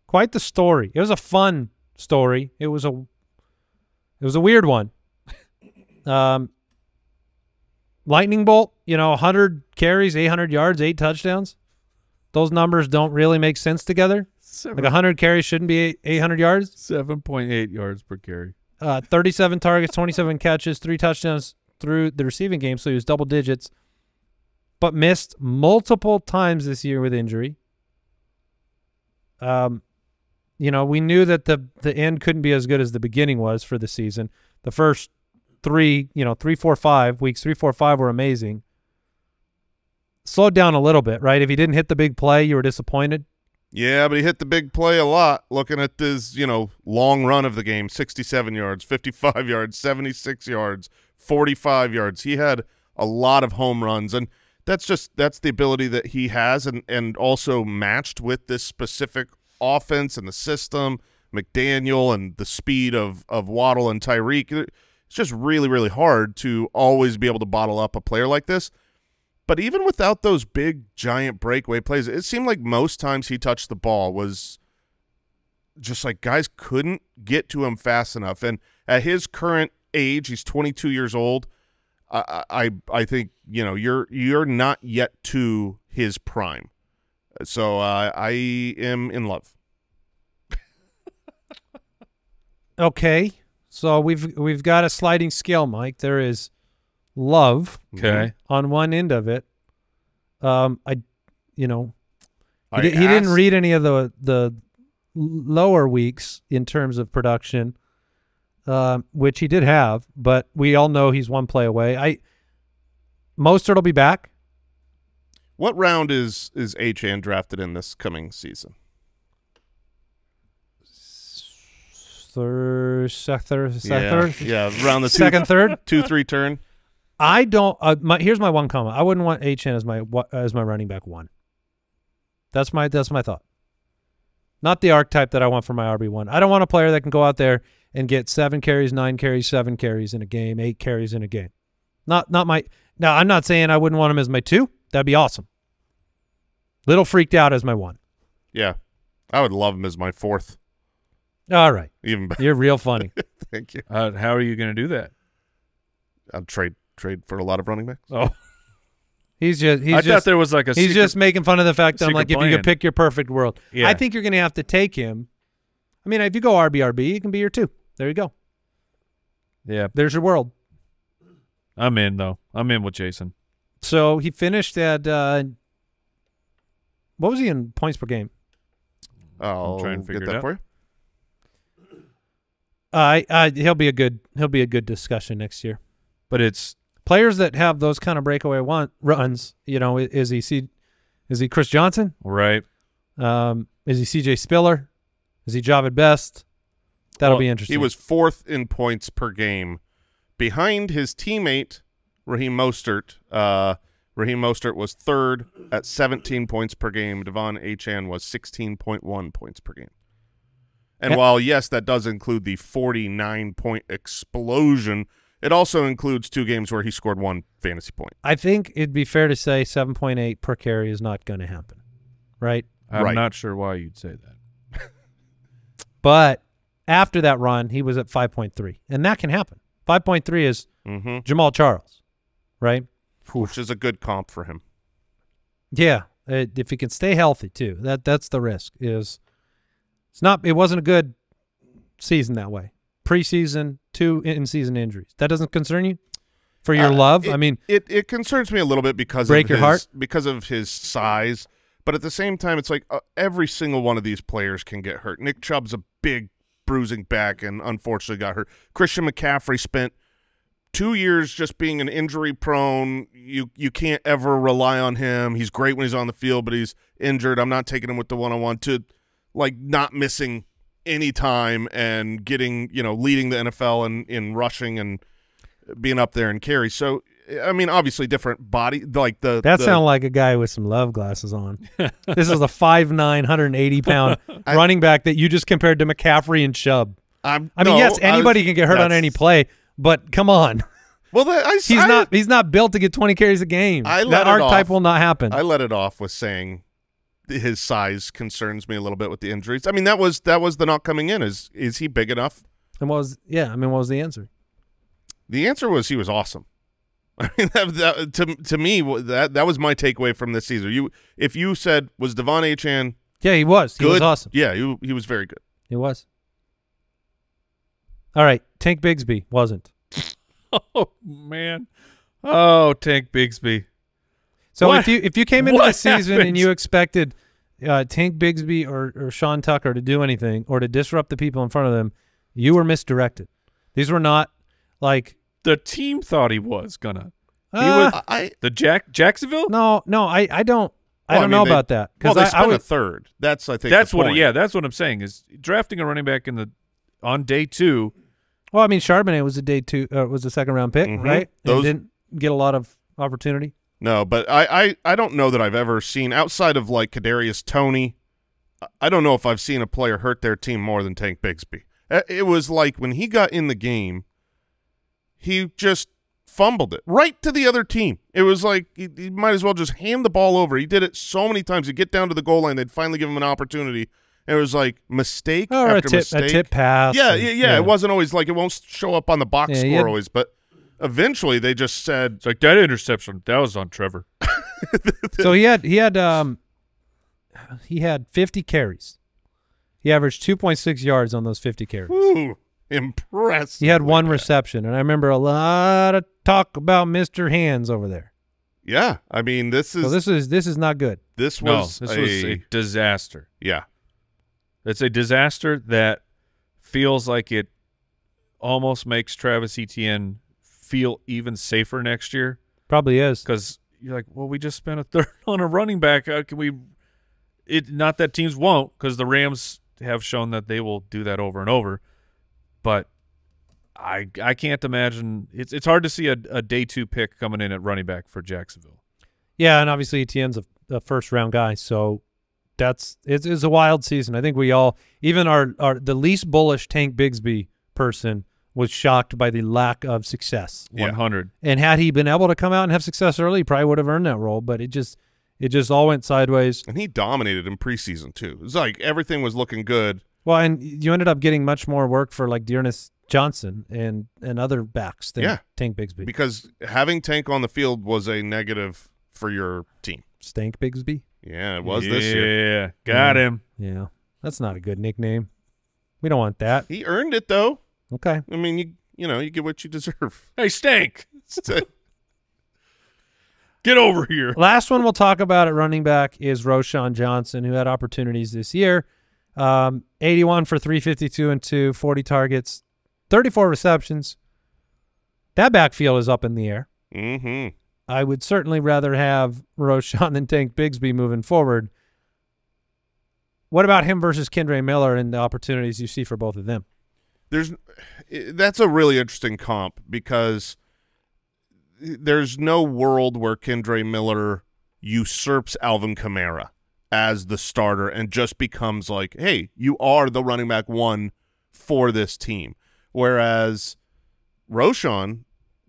quite the story. It was a fun story. It was a it was a weird one. *laughs* um Lightning bolt, you know, 100 carries, 800 yards, 8 touchdowns. Those numbers don't really make sense together. Like 100 carries shouldn't be 800 yards. Seven point eight yards per carry. Uh, 37 targets, 27 catches, 3 touchdowns through the receiving game, so he was double digits. But missed multiple times this year with injury. Um, you know, we knew that the the end couldn't be as good as the beginning was for the season. The first three, you know, three, four, five weeks, three, four, five were amazing. Slowed down a little bit, right? If he didn't hit the big play, you were disappointed. Yeah, but he hit the big play a lot. Looking at this, you know, long run of the game: sixty-seven yards, fifty-five *laughs* yards, seventy-six yards, forty-five yards. He had a lot of home runs, and that's just that's the ability that he has, and and also matched with this specific offense and the system, McDaniel, and the speed of of Waddle and Tyreek. It's just really, really hard to always be able to bottle up a player like this. But even without those big giant breakaway plays, it seemed like most times he touched the ball was just like guys couldn't get to him fast enough. And at his current age, he's 22 years old. I I I think you know you're you're not yet to his prime. So uh, I am in love. *laughs* Okay, so we've we've got a sliding scale, Mike. There is Love Okay. on one end of it. Um, I, you know, he, I di- he didn't read any of the the lower weeks in terms of production, um, which he did have, but we all know he's one play away. I Mostert will be back. What round is is Achane drafted in this coming season? Third, third, sec- yeah, yeah, around the two, second, third. two three turn. I don't. Uh, my, here's my one comment. I wouldn't want Achane as my as my running back one. That's my that's my thought. Not the archetype that I want for my RB one. I don't want a player that can go out there and get seven carries, nine carries, seven carries in a game, eight carries in a game. Not not my. Now I'm not saying I wouldn't want him as my two. That'd be awesome. Little freaked out as my one. Yeah, I would love him as my fourth. All right, Even better. you're real funny. *laughs* Thank you. Uh, how are you going to do that? I'll trade trade for a lot of running backs. Oh, He's just he's I just thought there was like a. he's secret- just making fun of the fact that I'm secret like, if you plan. could pick your perfect world, Yeah. I think you're going to have to take him. I mean, if you go RBRB, he can be your two. There you go. Yeah, There's your world. I'm in though. I'm in with Jason. So he finished at uh, what was he in points per game? I'll try and figure get it that out. for you. Uh, I, he'll be a good he'll be a good discussion next year. But it's Players that have those kind of breakaway one, runs, you know, is he C, is he Chris Johnson? right. Um, is he CJ Spiller? Is he Jahvid Best? That'll Well, be interesting. He was fourth in points per game, behind his teammate Raheem Mostert. Uh, Raheem Mostert was third at 17 points per game. De'Von Achane was 16.1 points per game. And Yeah. while yes, that does include the 49 point explosion, it also includes two games where he scored one fantasy point. I think it'd be fair to say 7.8 per carry is not going to happen, right? I'm Right. not sure why you'd say that. But after that run, he was at 5.3, and that can happen. 5.3 is hmm Jamaal Charles, right? Which is a good comp for him. Yeah, uh, if he can stay healthy too. That that's the risk. Is it's not. It wasn't a good season that way. Preseason, two in-season injuries. That doesn't concern you for your Uh, love. it- I mean, it it concerns me a little bit because Break of your his, heart? because of his size. But at the same time, it's like uh, every single one of these players can get hurt. Nick Chubb's a big bruising back and unfortunately got hurt. Christian McCaffrey spent two years just being an injury prone. You you can't ever rely on him. He's great when he's on the field, but he's injured. I'm not taking him with the one on one to like not missing any time and getting you know leading the NFL in in rushing and being up there and carry. So I mean, obviously different body like the that the, sounds like a guy with some love glasses on. *laughs* this is a 5'9", 180 pound *laughs* I- running back that you just compared to McCaffrey and Chubb. I'm, I mean, no, yes, anybody can get hurt on any play, but come on, Well, that, I, he's I, not he's not built to get 20 carries a game. I let that archetype off. will not happen. I let it off with saying his size concerns me a little bit with the injuries. I mean, that was that was the not coming in. Is is he big enough? and what was yeah? I mean, what was the answer? The answer was he was awesome. *laughs* I mean, that, that, to to me that that was my takeaway from this season. You if you said was De'Von Achane Yeah, he was. He good? was awesome. Yeah, he, he was very good. He was. All right, Tank Bigsby wasn't. *laughs* Oh man. Oh, Tank Bigsby. So What? if you if you came into What the season and you expected uh, Tank Bigsby or, or Sean Tucker to do anything or to disrupt the people in front of them, you were misdirected. These were not like The team thought he was gonna. uh, I The Jack Jacksonville. no no I I don't I Well, I don't mean, know they- about that well, because they I, spent I a would third. That's I think That's the what. point. Yeah, that's what I'm saying. Is drafting a running back in the on day two. well I mean Charbonnet was a day two uh, was a second round pick Mhm. right Those- and didn't get a lot of opportunity. No, but I, I, I don't know that I've ever seen outside of like Kadarius Toney. I- I don't know if I've seen a player hurt their team more than Tank Bigsby. Uh, It was like when he got in the game, he just fumbled it right to the other team. It was like he, he might as well just hand the ball over. He did it so many times. He'd get down to the goal line, they'd finally give him an opportunity. And it was like mistake Or after a tip mistake. a tip pass. Yeah, and- yeah, yeah, It wasn't always like it won't show up on the box Yeah, score had- always, but eventually they just said, It's like that interception. That was on Trevor. *laughs* so he had he had um he had 50 carries. He averaged 2.6 yards on those 50 carries. "Ooh, impressed." He had one reception, and I remember a lot of talk about Mister Hands over there. Yeah, I mean this is So this is this is not good. this No, was this a, was a disaster. yeah. It's a disaster that feels like it almost makes Travis Etienne feel even safer next year Probably is. because you're like, well, we just spent a *laughs* third on a running back. How can we? It not that teams won't because the Rams have shown that they will do that over and over, but I I can't imagine it's it's hard to see a, a day two pick coming in at running back for Jacksonville. Yeah, and obviously Etienne's a, a first round guy, so that's it's, it's a wild season. I think we all, even our, our the least bullish Tank Bigsby person, was shocked by the lack of success. Yeah. One hundred. And had he been able to come out and have success early, he probably would have earned that role. But it just it just all went sideways. And he dominated in preseason too. It was like everything was looking good. Well, and you ended up getting much more work for like D'Ernest Johnson and and other backs than Yeah. Tank Bigsby. because having Tank on the field was a negative for your team. Stank Bigsby. Yeah, it was yeah, this year. Yeah, got Yeah. him. Yeah, that's not a good nickname. We don't want that. He earned it though. Okay. I mean, you you know, you get what you deserve. *laughs* Hey, Stank, get over here. Last one we'll talk about at running back is Roschon Johnson, who had opportunities this year. Um, 81 for 352 and 2, 40 targets, 34 receptions. That backfield is up in the air. hmm I would certainly rather have Roschon *laughs* than Tank Bigsby moving forward. What about him versus Kendre Miller and the opportunities you see for both of them? There's that's a really interesting comp because there's no world where Kendre Miller usurps Alvin Kamara as the starter and just becomes like, hey, you are the running back one for this team. Whereas Roschon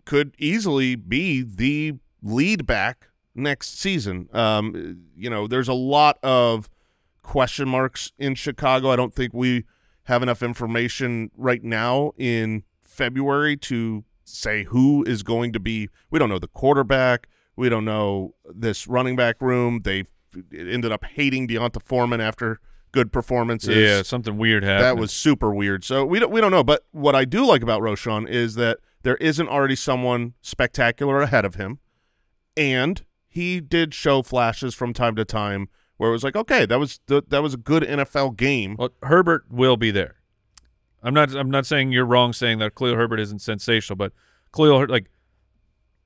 could easily be the lead back next season. Um, you know, there's a lot of question marks in Chicago. I don't think we have enough information right now in February to say who is going to be. We don't know the quarterback. We don't know this running back room. They ended up hating D'Onta Foreman after good performances. Yeah, something weird happened. That was super weird. So we don't we don't know. But what I do like about Roschon is that there isn't already someone spectacular ahead of him, and he did show flashes from time to time where it was like, okay, that was th- that was a good NFL game. Well, Herbert will be there. I'm not. I'm not saying you're wrong saying that Khalil Herbert isn't sensational, but Khalil Her- like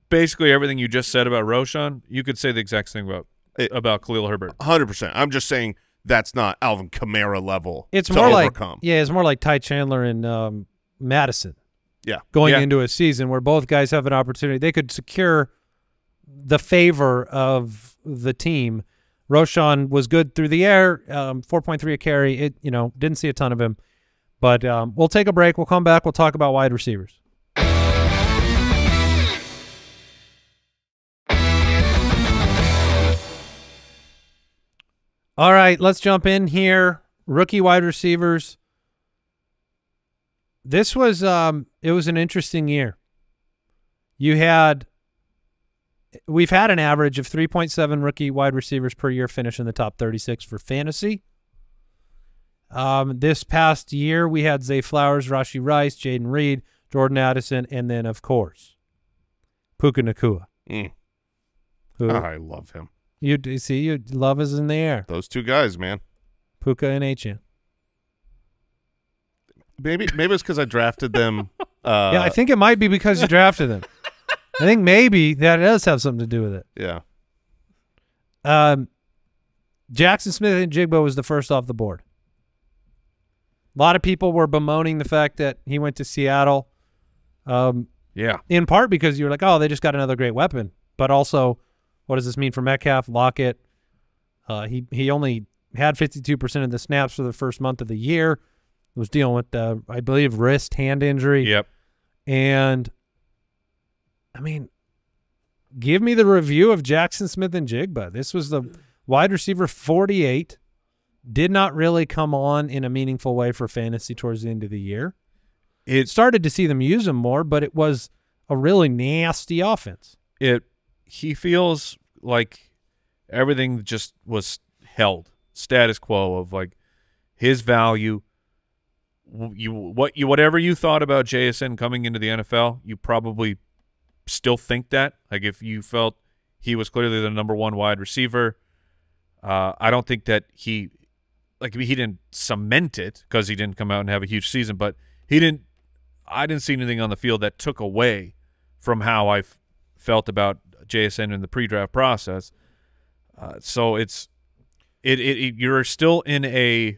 basically everything you just said about Roschon, you could say the exact thing about about Khalil Herbert. Hundred percent. I'm just saying that's not Alvin Kamara level. It's to more overcome. like yeah, it's more like Ty Chandler and um, Mattison yeah. going Yeah. into a season where both guys have an opportunity. They could secure the favor of the team. Roschon was good through the air, um, 4.3 a carry. It you know didn't see a ton of him, but um, we'll take a break. We'll come back. We'll talk about wide receivers. All right, let's jump in here. Rookie wide receivers. This was um it was an interesting year. You had we've had an average of 3.7 rookie wide receivers per year finish in the top 36 for fantasy. Um, this past year, we had Zay Flowers, Rashee Rice, Jayden Reed, Jordan Addison, and then, of course, Puka Nacua. Mm. Who I love him. You you see, you love is in the air. Those two guys, man. Puka and Achane. Maybe maybe it's because I drafted them. Uh, *laughs* yeah, I think it might be because you drafted them. I think maybe that does have something to do with it. Yeah. Um, Jaxon Smith-Njigba was the first off the board. A lot of people were bemoaning the fact that he went to Seattle, um, Yeah, in part because you were like, oh, they just got another great weapon. But also, what does this mean for Metcalf, Lockett? Uh, he he only had 52% of the snaps for the first month of the year. Was dealing with, uh, I believe, wrist hand injury. yep. And I mean, give me the review of Jaxon Smith-Njigba. This was the wide receiver 48. Did not really come on in a meaningful way for fantasy towards the end of the year. It Started to see them use him more, but it was a really nasty offense. it he feels like everything just was held status quo of like his value you what you whatever you thought about JSN coming into the NFL you probably still think that. Like if you felt he was clearly the number one wide receiver, uh, I don't think that he like he didn't cement it because he didn't come out and have a huge season, but he didn't. I didn't see anything on the field that took away from how I felt about JSN in the pre-draft process. Uh, so it's it, it, it you're still in a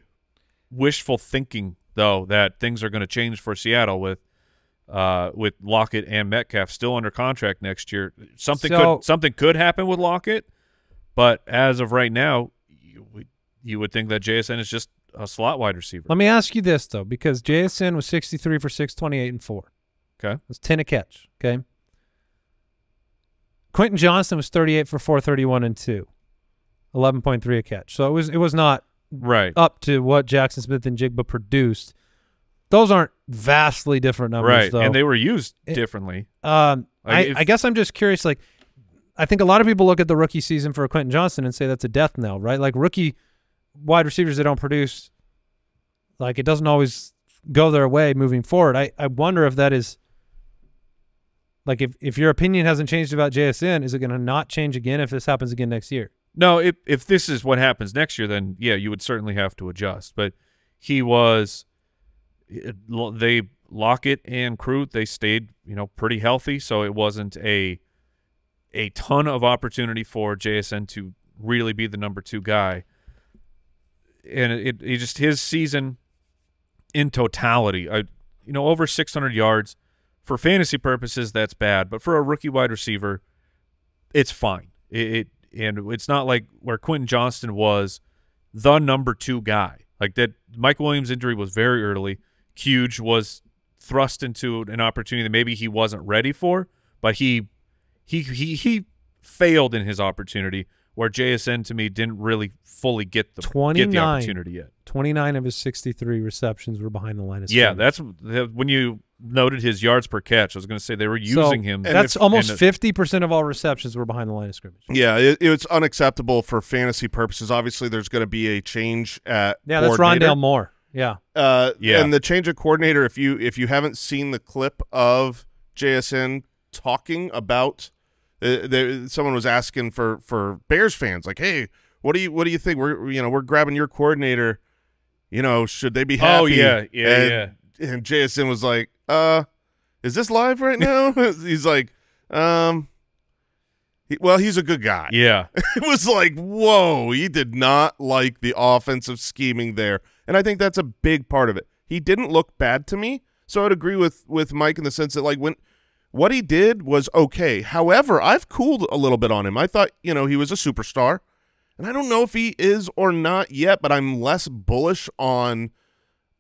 wishful thinking though that things are going to change for Seattle with uh, with Lockett and Metcalf still under contract next year. Something So- could something could happen with Lockett, but as of right now, you, would- you would think that JSN is just a slot wide receiver. Let me ask you this though, because JSN was 63 for 628 and four. Okay, That's 10 a catch. Okay. Quentin Johnston was 38 for 431 and two. 11.3 a catch. So it was it was not right, up to what Jaxon Smith-Njigba produced. Those aren't vastly different numbers, right, though. and they were used It- differently. Um, Like, I, if- I guess I'm just curious. Like, I think a lot of people look at the rookie season for Quentin Johnston and say that's a death knell, right? Like rookie wide receivers that don't produce, like it doesn't always go their way moving forward. I, I wonder if that is like if if your opinion hasn't changed about JSN, is it going to not change again if this happens again next year? No, if if this is what happens next year, then yeah, you would certainly have to adjust. But he was, they Lockett and Crute, they stayed you know pretty healthy, so it wasn't a a ton of opportunity for JSN to really be the number two guy. And it, it just his season in totality, I you know over 600 yards for fantasy purposes, that's bad, but for a rookie wide receiver, it's fine. It, it and it's not like where Quentin Johnston was the number two guy. Like that, Mike Williams' injury was very early. Huge was thrust into an opportunity that maybe he wasn't ready for, but he he he he failed in his opportunity. Where JSN to me didn't really fully get the get the 29. opportunity yet. 29 of his 63 receptions were behind the line of scrimmage. Yeah, that's when you noted his yards per catch. I was going to say they were using him. That's if- almost 50% of all receptions were behind the line of scrimmage. Yeah, it, it's unacceptable for fantasy purposes. Obviously, there's going to be a change at Yeah, that's coordinator. Rondale Moore. Yeah. Uh, Yeah. and the change of coordinator. If you if you haven't seen the clip of JSN talking about, uh, there, someone was asking for for Bears fans, like, hey, what do you what do you think? We're you know we're grabbing your coordinator. You know, should they be happy? Oh, yeah, yeah, and, And JSN was like, uh, is this live right now? *laughs* *laughs* He's like, um. he- well, he's a good guy yeah, *laughs* it was like, whoa, he did not like the offensive scheming there. And I think that's a big part of it. He didn't look bad to me. So I'd agree with with Mike in the sense that like when what he did was okay. However, I've cooled a little bit on him. I thought, you know, he was a superstar. And I don't know if he is or not yet, but I'm less bullish on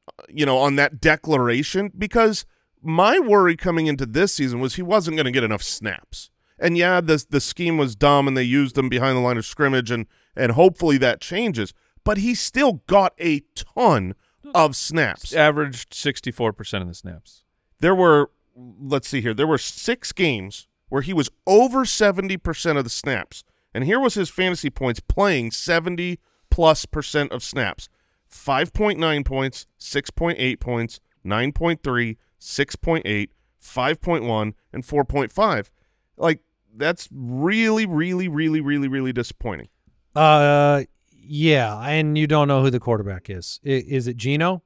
uh, you know, on that declaration because my worry coming into this season was he wasn't going to get enough snaps. And yeah, the the scheme was dumb and they used him behind the line of scrimmage and and hopefully that changes. But he still got a ton of snaps. averaged sixty four percent of the snaps. There were let's see here. There were 6 games where he was over 70% of the snaps. And here was his fantasy points playing 70 plus percent of snaps. 5.9 points, 6.8 points, 9.3, 6.8, 5.1 and 4.5. Like that's really really really really really disappointing. Uh, yeah, and you don't know who the quarterback is. I, is it Gino?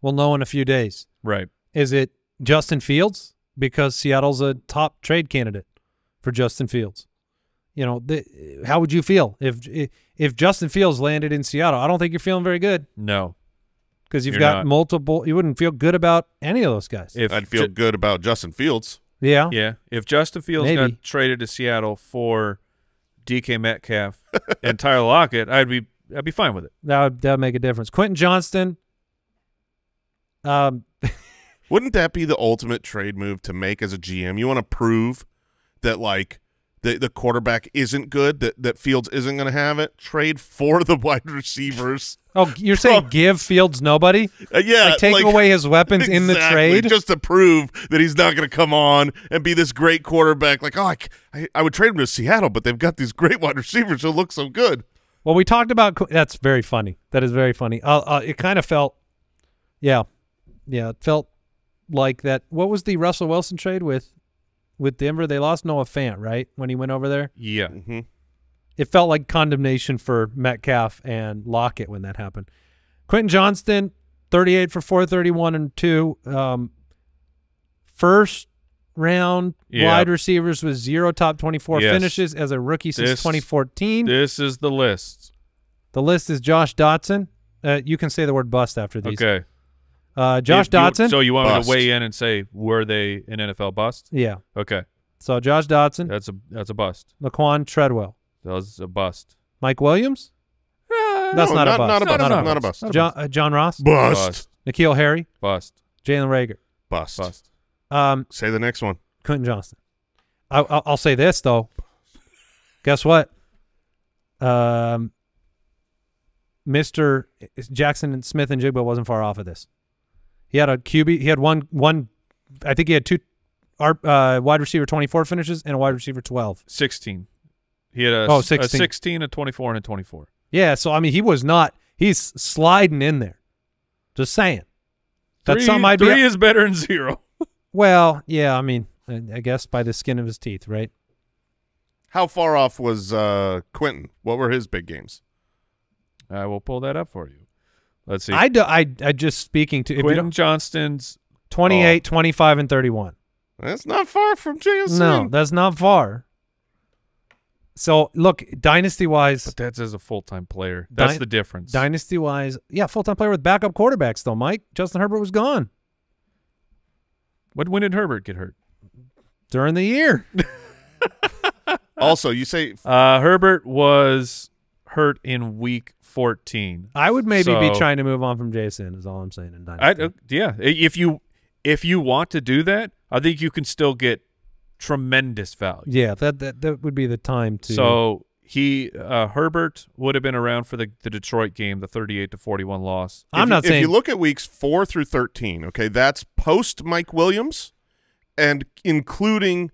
We'll know in a few days. Right. Is it Justin Fields? Because Seattle's a top trade candidate for Justin Fields. You know, the, how would you feel if if Justin Fields landed in Seattle? I don't think you're feeling very good No. Because you've You're got not. multiple. You wouldn't feel good about any of those guys. If I'd feel Ju- good about Justin Fields. yeah, yeah, if Justin Fields Maybe. got traded to Seattle for DK Metcalf *laughs* and Tyler Lockett, I'd be I'd be fine with it. that would that would make a difference. Quentin Johnston. Um, *laughs* Wouldn't that be the ultimate trade move to make as a GM? You want to prove that like the the quarterback isn't good, that that Fields isn't going to have it. Trade for the wide receivers. oh, you're saying give Fields nobody? Uh, yeah, like take like- away his weapons in the trade? just to prove that he's not going to come on and be this great quarterback. Like, oh, I, I- I would trade him to Seattle, but they've got these great wide receivers who look so good. Well, we talked about that's very funny. That is very funny. Uh, uh, it kind of felt, yeah, yeah, it felt like that. What was the Russell Wilson trade with with Denver, they lost Noah Fant, right? When he went over there, Yeah. hmm it felt like condemnation for Metcalf and Lockett when that happened. Quentin Johnston, 38 for 431 and two. Um, first round Yeah. wide receivers with zero top 24 Yes. finishes as a rookie since This- 2014. This is the list. the list is Josh Dotson. Uh, you can say the word bust after these. Okay. Uh, Josh If you- Dotson. so you want me to weigh in and say were they an NFL bust? yeah. Okay. So Josh Dotson, That's a that's a bust. Laquan Treadwell, That was a bust. Mike Williams, That's No, not a not, bust. Not a bust. Not a bust. bust. John, uh, John Ross, Bust. Bust. N'Keal Harry, Bust. Jalen Reagor, Bust. Bust. um, Say the next one. Quentin Johnston. I, I'll, I'll say this though. Guess what? Um, Mister Jaxon and Smith-Njigba wasn't far off of this. He had a QB. He had one one. I think he had two. Our uh, wide receiver twenty four finishes and a wide receiver twelve. 16. He had a, Oh, a 16. 16, a 24, and a 24. Yeah, so I mean, he was not. He's sliding in there. Just saying. That's three, something I'd three is better than zero. *laughs* Well, yeah. I mean, I I guess by the skin of his teeth, right? How far off was uh, Quentin? What were his big games? I will pull that up for you. Let's see. I, do, I, I just speaking to Quentin Johnston's 28, 25, and 31. That's not far from JSN. No, that's not far. So look, dynasty wise, but that's as a full time player. That's the difference. dynasty wise, yeah, full time player with backup quarterbacks though. Mike Justin Herbert was gone when, when did Herbert get hurt? during the year. *laughs* Also, you say Uh, Herbert was hurt in week 14. I would maybe be trying to move on from Jason. Is all I'm saying in I, dynasty. uh, yeah, if you if you want to do that, I think you can still get tremendous value. yeah, that, that that would be the time to. So he uh, Herbert would have been around for the, the Detroit game, the 38 to 41 loss. I'm if not you, saying If you look at weeks four through thirteen, okay, that's post Mike Williams, and including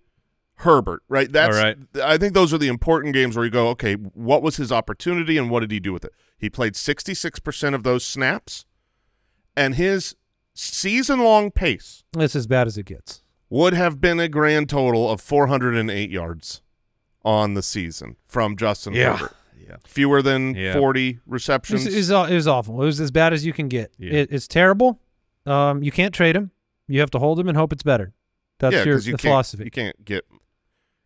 Herbert, right? That's All right. I think those are the important games where you go, okay, what was his opportunity and what did he do with it? He played sixty six percent of those snaps, and his season long pace it's as bad as it gets. would have been a grand total of four hundred and eight yards on the season from Justin Yeah. Herbert. Yeah. Fewer than Yeah. forty receptions. it, was, it was awful. It was as bad as you can get. Yeah. It, it's terrible. Um, you can't trade him. You have to hold him and hope it's better. That's yeah, your 'cause you the philosophy. You can't get.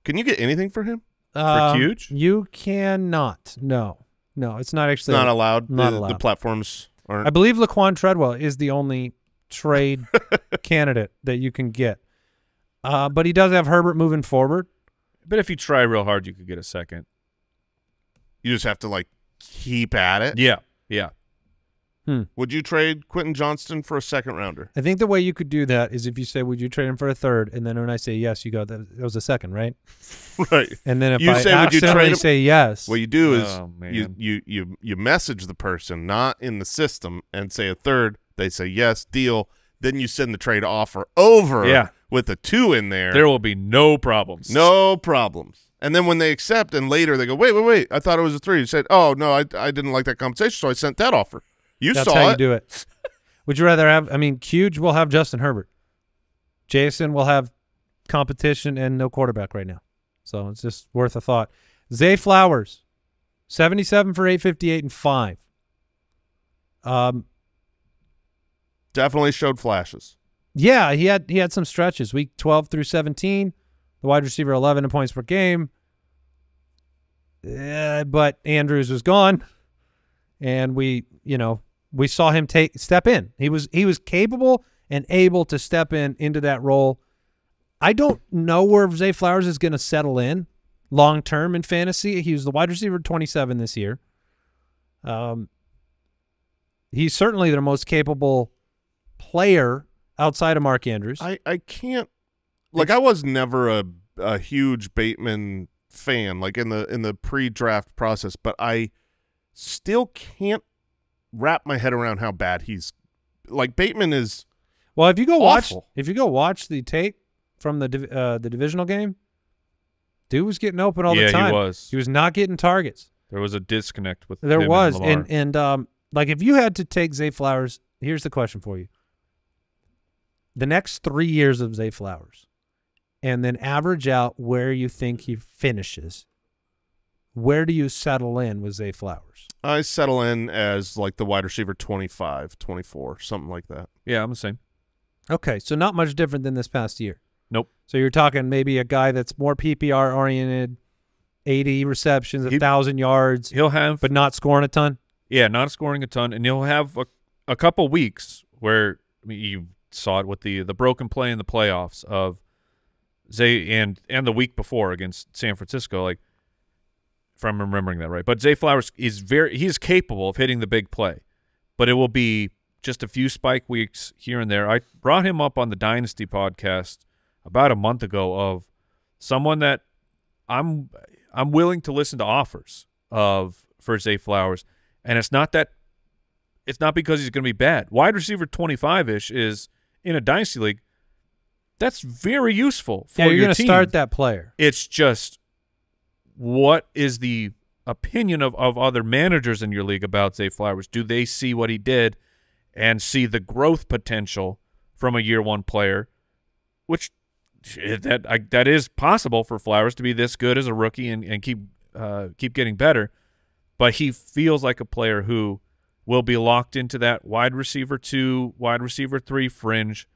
Can you get anything for him? Um, huge? You cannot. No, no, it's not actually. not allowed. not the, the platforms aren't. I believe Laquan Treadwell is the only trade *laughs* candidate that you can get. Uh, but he does have Herbert moving forward. But if you try real hard, you could get a second. you just have to like keep at it. Yeah. Yeah. Hmm. Would you trade Quentin Johnston for a second rounder? I think the way you could do that is if you say, "Would you trade him for a third? And then when I say yes, you go, "That, that was a second, right?" *laughs* right. And then if You I say, "Would you accidentally trade him?" say yes, What you do oh, is Oh, you, you you you message the person not in the system and say a third. They say yes, deal. Then you send the trade offer over. Yeah. With a two in there. There will be no problems. No problems. And then when they accept and later they go, wait, wait, wait, I thought it was a three. You said, oh, no, I, I didn't like that compensation, so I sent that offer. You That's saw how it. you do it. *laughs* Would you rather have? I mean, Huge will have Justin Herbert. Jason will have competition and no quarterback right now, so it's just worth a thought. Zay Flowers, seventy-seven for eight fifty-eight and five. Um, Definitely showed flashes. yeah, he had he had some stretches. Week twelve through seventeen, the wide receiver eleven in points per game. Uh, but Andrews was gone, and we, you know, we saw him take step in. He was he was capable and able to step in into that role. I don't know where Zay Flowers is going to settle in long term in fantasy. He was the wide receiver twenty seven this year. Um, he's certainly their most capable player outside of Mark Andrews. I, I can't like I was never a a huge Bateman fan like in the in the pre-draft process, but I still can't wrap my head around how bad he's like Bateman is well, if you go watch, if you go watch the tape from the uh, the divisional game, dude was getting open all yeah, the time. he was. He was not getting targets. There was a disconnect with There him was, and, Lamar. and and um, like if you had to take Zay Flowers, here's the question for you: the next three years of Zay Flowers, and then average out where you think he finishes, where do you settle in with Zay Flowers? I settle in as like the wide receiver 25, 24, something like that. Yeah, I'm the same. Okay, so not much different than this past year. Nope. So you're talking maybe a guy that's more PPR oriented, 80 receptions, a thousand yards, He'll have, but not scoring a ton. yeah, not scoring a ton, and he'll have a, a couple weeks where I mean, you saw it with the the broken play in the playoffs of Zay and and the week before against San Francisco. Like, if I'm remembering that right, but Zay Flowers is very he's capable of hitting the big play, but it will be just a few spike weeks here and there. I brought him up on the Dynasty podcast about a month ago of someone that I'm I'm willing to listen to offers of for Zay Flowers, and it's not that it's not because he's going to be bad. Wide receiver 25 ish is in a dynasty league. That's very useful for yeah, you're your going to start that player. It's just what is the opinion of, of other managers in your league about Zay Flowers? Do they see what he did and see the growth potential from a year one player, which eh, that I, that is possible for Flowers to be this good as a rookie and, and keep uh, keep getting better, but he feels like a player who will be locked into that wide receiver two, wide receiver three fringe,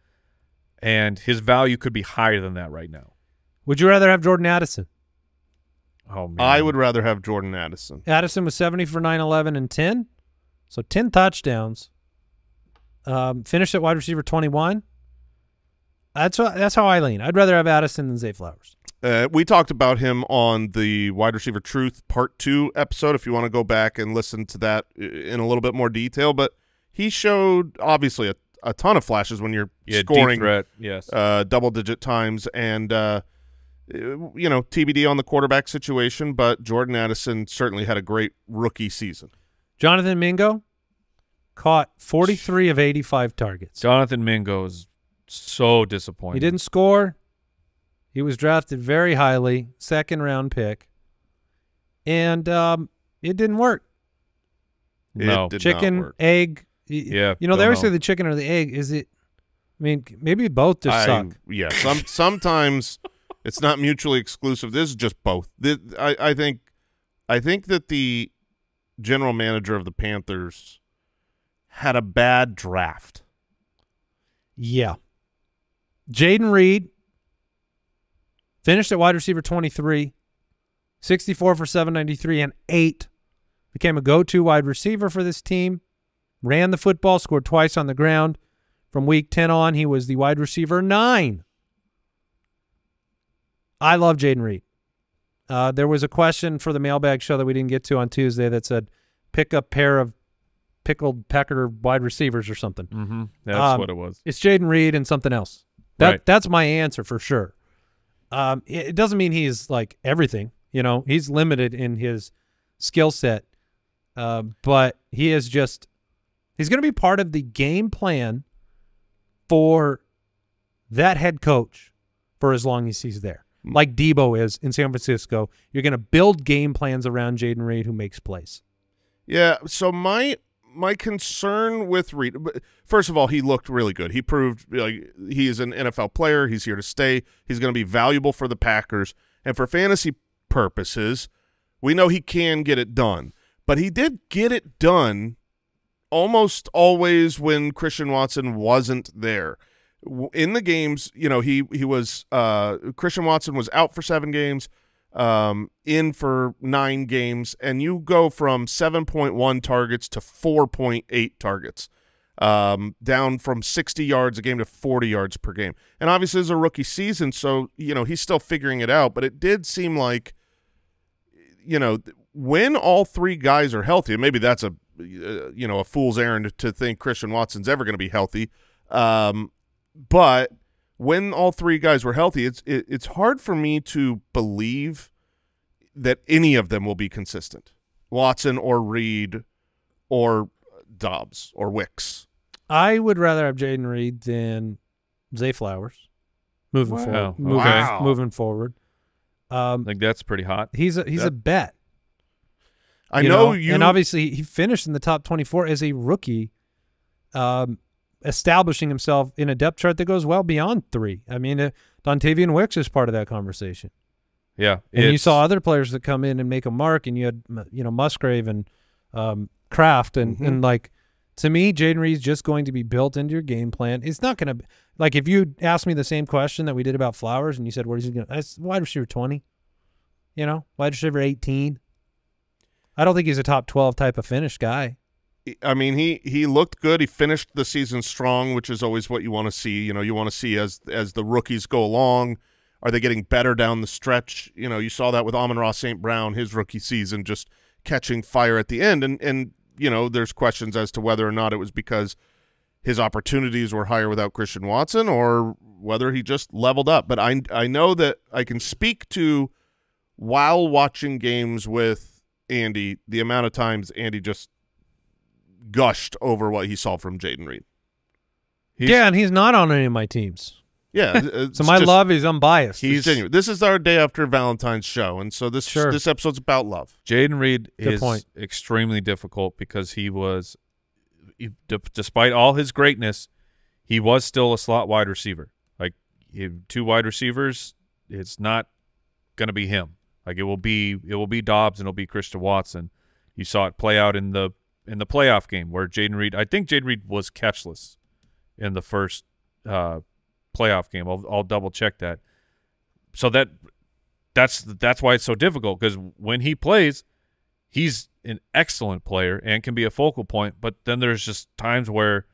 and his value could be higher than that right now. Would you rather have Jordan Addison? Oh man, I would rather have Jordan Addison. Addison was 70 for 9, 11, and 10. So 10 touchdowns. Um, finished at wide receiver 21. That's what, that's how I lean. I'd rather have Addison than Zay Flowers. Uh, we talked about him on the wide receiver truth part two episode. If you want to go back and listen to that in a little bit more detail, but he showed obviously a, a ton of flashes when you're yeah, scoring. Yes, uh, double digit times and uh, you know TBD on the quarterback situation. But Jordan Addison certainly had a great rookie season. Jonathan Mingo caught 43 of 85 targets. Jonathan Mingo is so disappointing. He didn't score. He was drafted very highly, second round pick. And um, it didn't work. No, It did not chicken, work. egg. Yeah, You know, they always know. say the chicken or the egg. Is it? I mean, maybe both just I- suck. Yeah, some sometimes it's not mutually exclusive. This is just both. Th- I, I think, I think that the general manager of the Panthers had a bad draft. Yeah. Jayden Reed finished at wide receiver 23, 64 for 793 and 8. Became a go-to wide receiver for this team. Ran the football, scored twice on the ground. From week 10 on, he was the wide receiver 9. I love Jayden Reed. Uh, there was a question for the mailbag show that we didn't get to on Tuesday that said, pick a pair of pickled pecker wide receivers or something. Mm-hmm. That's Um, what it was. It's Jayden Reed and something else. That Right. that's my answer for sure. Um, it, it doesn't mean he's like everything. You know, he's limited in his skill set, uh, but he is just he's going to be part of the game plan for that head coach for as long as he's there. Like Debo is in San Francisco, you're going to build game plans around Jayden Reed, who makes plays. Yeah. So my my concern with Reed, first of all, he looked really good. He proved like he is an NFL player. He's here to stay. He's going to be valuable for the Packers and for fantasy purposes. We know he can get it done, but he did get it done almost always when Christian Watson wasn't there. In the games, you know, he he was uh, Christian Watson was out for seven games, um, in for nine games, and you go from seven point one targets to four point eight targets, um, down from sixty yards a game to forty yards per game. And obviously, it's a rookie season, so you know he's still figuring it out. But it did seem like, you know, when all three guys are healthy, maybe that's a uh, you know a fool's errand to think Christian Watson's ever going to be healthy. Um, but when all three guys were healthy, it's it, it's hard for me to believe that any of them will be consistent. Watson or Reed or Dobbs or Wicks. I would rather have Jayden Reed than Zay Flowers. Moving Wow. forward, Oh, moving, Wow. moving forward. Um, I think that's pretty hot. he's a he's a bet. I you know, you and obviously he finished in the top twenty four as a rookie. Um, establishing himself in a depth chart that goes well beyond three. I mean, uh, Dontayvion Wicks is part of that conversation. Yeah, And you saw other players that come in and make a mark, and you had you know Musgrave and um, Kraft, and Mm-hmm. and like to me, Jayden Reed's just going to be built into your game plan. It's not going to like if you asked me the same question that we did about Flowers, and you said, "What is he going?" to Wide receiver twenty, you know, wide receiver eighteen. I don't think he's a top twelve type of finish guy. I mean, he he looked good. He finished the season strong, which is always what you want to see. You know, you want to see as as the rookies go along, are they getting better down the stretch? You know, you saw that with Amon-Ra St. Brown, his rookie season, just catching fire at the end. And and you know, there's questions as to whether or not it was because his opportunities were higher without Christian Watson, or whether he just leveled up. But I I know that I can speak to while watching games with Andy, the amount of times Andy just gushed over what he saw from Jayden Reed. He's- yeah, and he's not on any of my teams, Yeah, *laughs* uh, so my just- love is unbiased. He's genuine. This is our day after Valentine's show, and so this Sure. this episode's about love. Jayden Reed Good is point. extremely difficult because he was, he, d- despite all his greatness, he was still a slot wide receiver. Like he, two wide receivers, it's not going to be him. Like it will be, it will be Dobbs and it'll be Christian Watson. You saw it play out in the in the playoff game where Jayden Reed. I think Jayden Reed was catchless in the first uh, playoff game. I'll, I'll double check that. So that that's that's why it's so difficult because when he plays, he's an excellent player and can be a focal point. But then there's just times where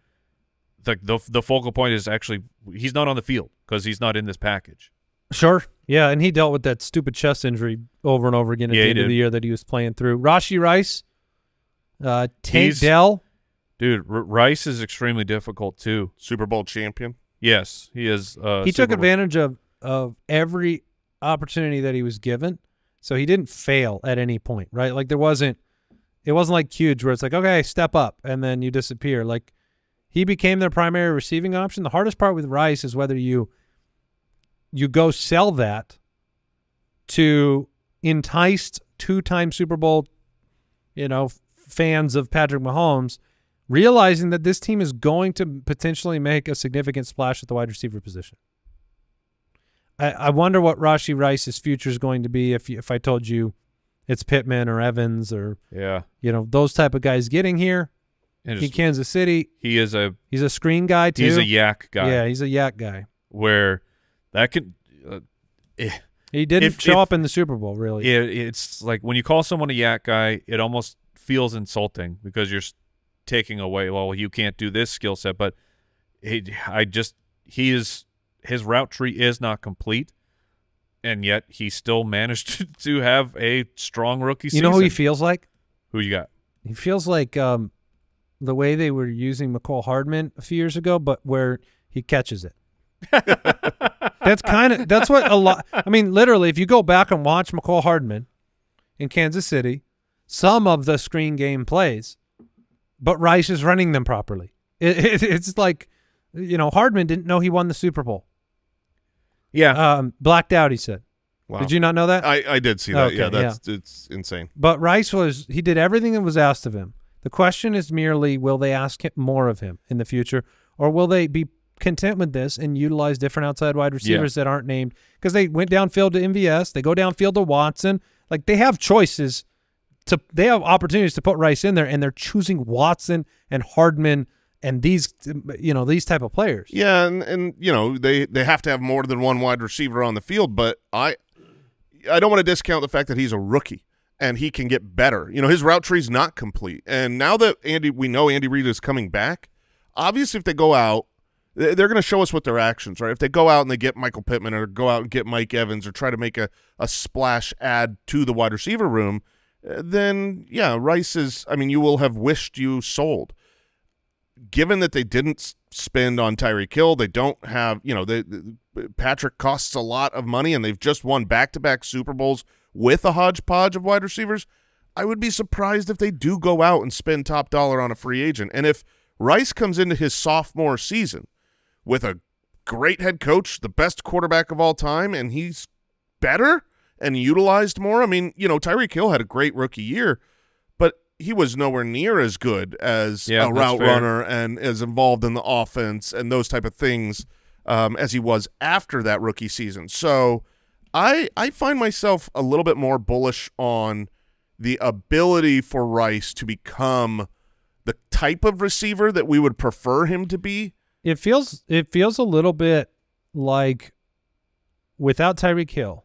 the the, the focal point is actually he's not on the field because he's not in this package. Sure. Yeah, and he dealt with that stupid chest injury over and over again at Yeah, the he end of the year that he was playing through. Rashee Rice, uh, Tank He's- Dell. Dude, R- Rice is extremely difficult too. Super Bowl champion. Yes, he is. Uh, he took Bowl- advantage of of every opportunity that he was given, so he didn't fail at any point. Right? Like there wasn't. It wasn't like huge where it's like okay, step up and then you disappear. Like he became their primary receiving option. The hardest part with Rice is whether you you go sell that to enticed two-time Super Bowl, you know, f- fans of Patrick Mahomes, realizing that this team is going to potentially make a significant splash at the wide receiver position. I, I wonder what Rashee Rice's future is going to be if you, if I told you it's Pittman or Evans or Yeah, you know those type of guys getting here and in just- Kansas City. he is a He's a screen guy too. he's a yak guy. Yeah, he's a yak guy. where that could. Uh, eh, He didn't If- show if- up in the Super Bowl really. it, it's like when you call someone a yak guy, it almost feels insulting because you're taking away. Well, you can't do this skill set, but he, I just he is his route tree is not complete, and yet he still managed *laughs* to have a strong rookie season you season. know who he feels like? Who you got? He feels like um, the way they were using Mecole Hardman a few years ago, but where he catches it. *laughs* that's kind of that's what a lot. I mean, literally, if you go back and watch Mecole Hardman in Kansas City, some of the screen game plays, but Rice is running them properly. It, *laughs* it, it's like, you know, Hardman didn't know he won the Super Bowl. Yeah, Um, blacked out. He said. Wow. Did you not know that? I, I did see that. Okay, yeah, that's it's insane. But Rice was he did everything that was asked of him. The question is merely will they ask him more of him in the future, or will they be content with this and utilize different outside wide receivers that aren't named because they went downfield to MVS, they go downfield to Watson. Like they have choices to they have opportunities to put Rice in there, and they're choosing Watson and Hardman and these you know these type of players. Yeah, and, and you know they they have to have more than one wide receiver on the field, but I I don't want to discount the fact that he's a rookie and he can get better. You know, his route tree's not complete, and now that Andy we know Andy Reid is coming back, obviously if they go out, they- they're going to show us what their actions are. If they go out and they get Michael Pittman or go out and get Mike Evans or try to make a a splash add to the wide receiver room, then yeah, Rice is. I mean, you will have wished you sold given that they didn't spend on Tyreek Hill, they don't have, you know, they, Patrick costs a lot of money and they've just won back-to-back Super Bowls with a hodgepodge of wide receivers. I would be surprised if they do go out and spend top dollar on a free agent. And if Rice comes into his sophomore season with a great head coach, the best quarterback of all time, and he's better and utilized more, I mean, you know, Tyreek Hill had a great rookie year, but he was nowhere near as good as Yeah, a route fair. runner and as involved in the offense and those type of things um, as he was after that rookie season. So I I find myself a little bit more bullish on the ability for Rice to become the type of receiver that we would prefer him to be. It feels it feels a little bit like without Tyreek Hill,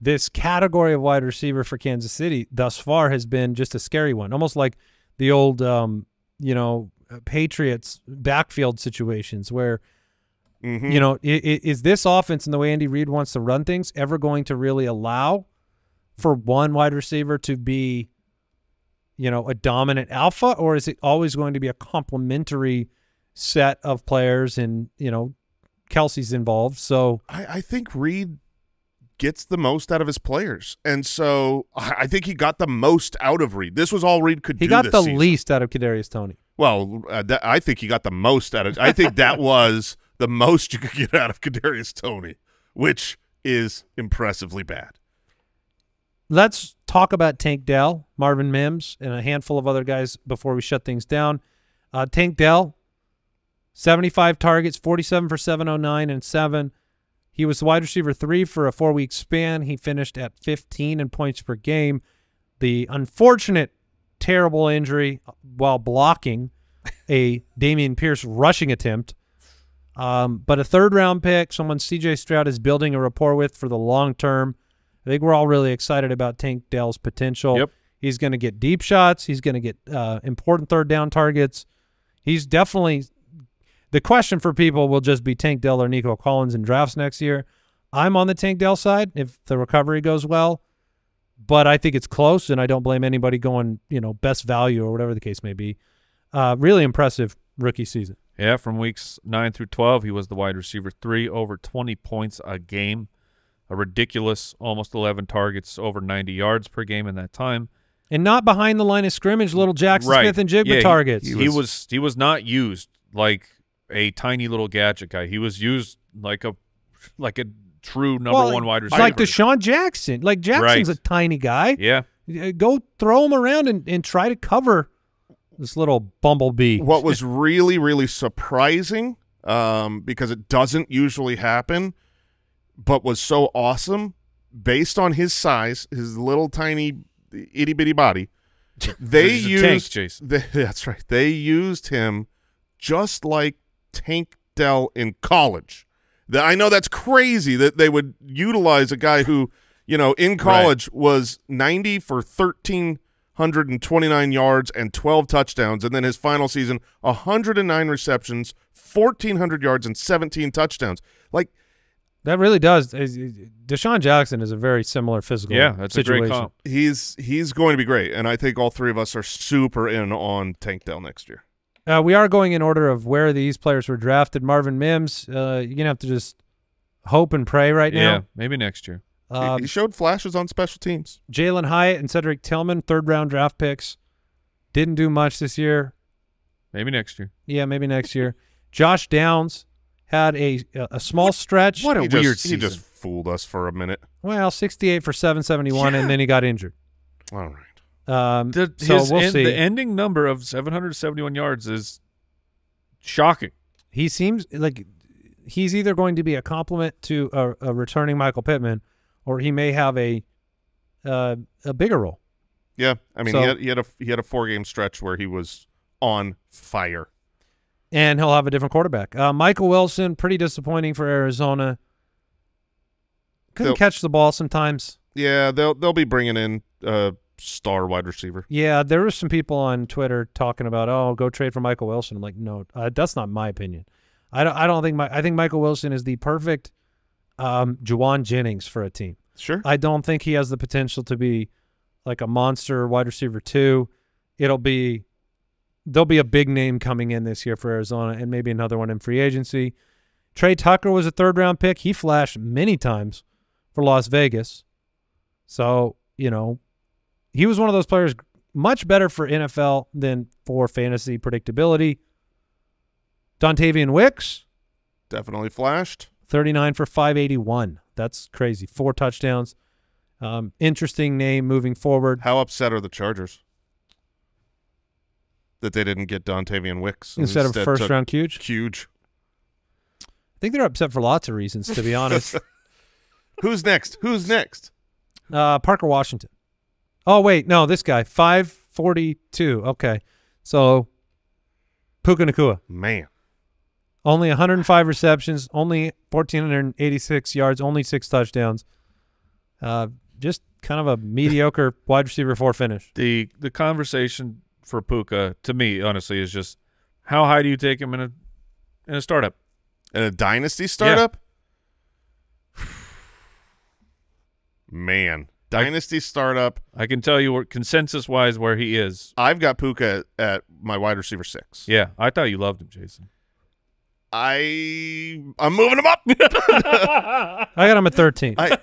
this category of wide receiver for Kansas City thus far has been just a scary one, almost like the old um, you know Patriots backfield situations where Mhm. you know i i is this offense and the way Andy Reid wants to run things ever going to really allow for one wide receiver to be you know a dominant alpha or is it always going to be a complementary set of players and you know Kelce's involved so I, I think Reid gets the most out of his players, and so I think he got the most out of Reed. This was all Reed could do. he got the season. least out of Kadarius Toney Well, uh, that, I think he got the most out of. I think that *laughs* was the most you could get out of Kadarius Toney, which is impressively bad. let's talk about Tank Dell, Marvin Mims, and a handful of other guys before we shut things down. Uh, Tank Dell, 75 targets, 47 for 709 and 7. He was the wide receiver three for a four week span. He finished at 15 in points per game. The unfortunate, terrible injury while blocking a *laughs* Dameon Pierce rushing attempt. Um, but a third round pick, someone CJ Stroud is building a rapport with for the long term. I think we're all really excited about Tank Dell's potential. Yep. He's going to get deep shots. He's going to get uh, important third down targets. He's definitely the question for people will just be Tank Dell or Nico Collins in drafts next year. I'm on the Tank Dell side if the recovery goes well, but I think it's close, and I don't blame anybody going you know best value or whatever the case may be. Uh, really impressive rookie season. Yeah, from weeks 9 through 12, he was the wide receiver 3, over 20 points a game. A ridiculous almost 11 targets, over 90 yards per game in that time. And not behind the line of scrimmage, little Jaxon right. Smith-Njigba Yeah, he- targets. He, was he was not used like a tiny little gadget guy. He was used like a like a true number Well, one wide it's receiver. like DeSean Jackson. Like Jackson's Right. a tiny guy. yeah. Uh, Go throw him around and, and try to cover this little bumblebee. What was *laughs* really, really surprising, um, because it doesn't usually happen, but was so awesome based on his size, his little tiny itty bitty body. *laughs* They used tank, Jason. they- *laughs* that's right. They used him just like Tank Dell in college. The- I know that's crazy that they would utilize a guy who, you know, in college was 90 for 1,329 yards and 12 touchdowns. And then his final season, 109 receptions, 1,400 yards, and 17 touchdowns. Like, That really does. is- is- DeSean Jackson is a very similar physical Yeah, that's situation. a great comp. he's he's going to be great. And I think all three of us are super in on Tank Dell next year. Uh, we are going in order of where these players were drafted. Marvin Mims, uh, you're gonna have to just hope and pray right now. Yeah, now. maybe next year. He- Um, he showed flashes on special teams. Jalin Hyatt and Cedric Tillman, third round draft picks, didn't do much this year. Maybe next year. Yeah, maybe next year. Josh Downs had a a small stretch. What a he weird just, season. He just fooled us for a minute. Well, 68 for 771, and then he got injured. All right. Um, The, so his we'll en- see. the ending number of 771 yards is shocking. he seems like he's either going to be a compliment to a, a returning Michael Pittman, or he may have a uh, a bigger role. Yeah, I mean, So- he had he had a he had a four game stretch where he was on fire. and he'll have a different quarterback. Uh, Michael Wilson, pretty disappointing for Arizona. Couldn't They'll- catch the ball sometimes. Yeah, they'll they'll be bringing in a star wide receiver. Yeah, there were some people on Twitter talking about, oh, go trade for Michael Wilson. I'm like, no, uh, that's not my opinion. I don't. I don't think my. I think Michael Wilson is the perfect um, Jauan Jennings for a team. Sure. I don't think he has the potential to be like a monster wide receiver two. It'll be there'll be a big name coming in this year for Arizona and maybe another one in free agency. Tre Tucker was a third round pick. He flashed many times for Las Vegas. So, you know, he was one of those players much better for NFL than for fantasy predictability. Dontayvion Wicks, Definitely flashed. 39 for 581. That's crazy. Four touchdowns. Um, interesting name moving forward. How upset are the Chargers? that they didn't get Dontayvion Wicks and instead of first round huge. Huge. I think they're upset for lots of reasons, to be *laughs* honest. Who's next? Who's next? uh, Parker Washington. Oh wait, no, this guy five forty two. Okay, so Puka Nacua Man, only 105 receptions, only 1486 yards, only six touchdowns. Uh, just kind of a mediocre *laughs* wide receiver four finish. The the conversation for Puka to me, honestly, is just how high do you take him in a in a startup? In a dynasty startup. *sighs* Man, dynasty startup. I can tell you where consensus wise where he is. I've got Puka at, at my wide receiver six. Yeah, I thought you loved him, Jason. I I'm moving him up. *laughs* I got him at 13. I,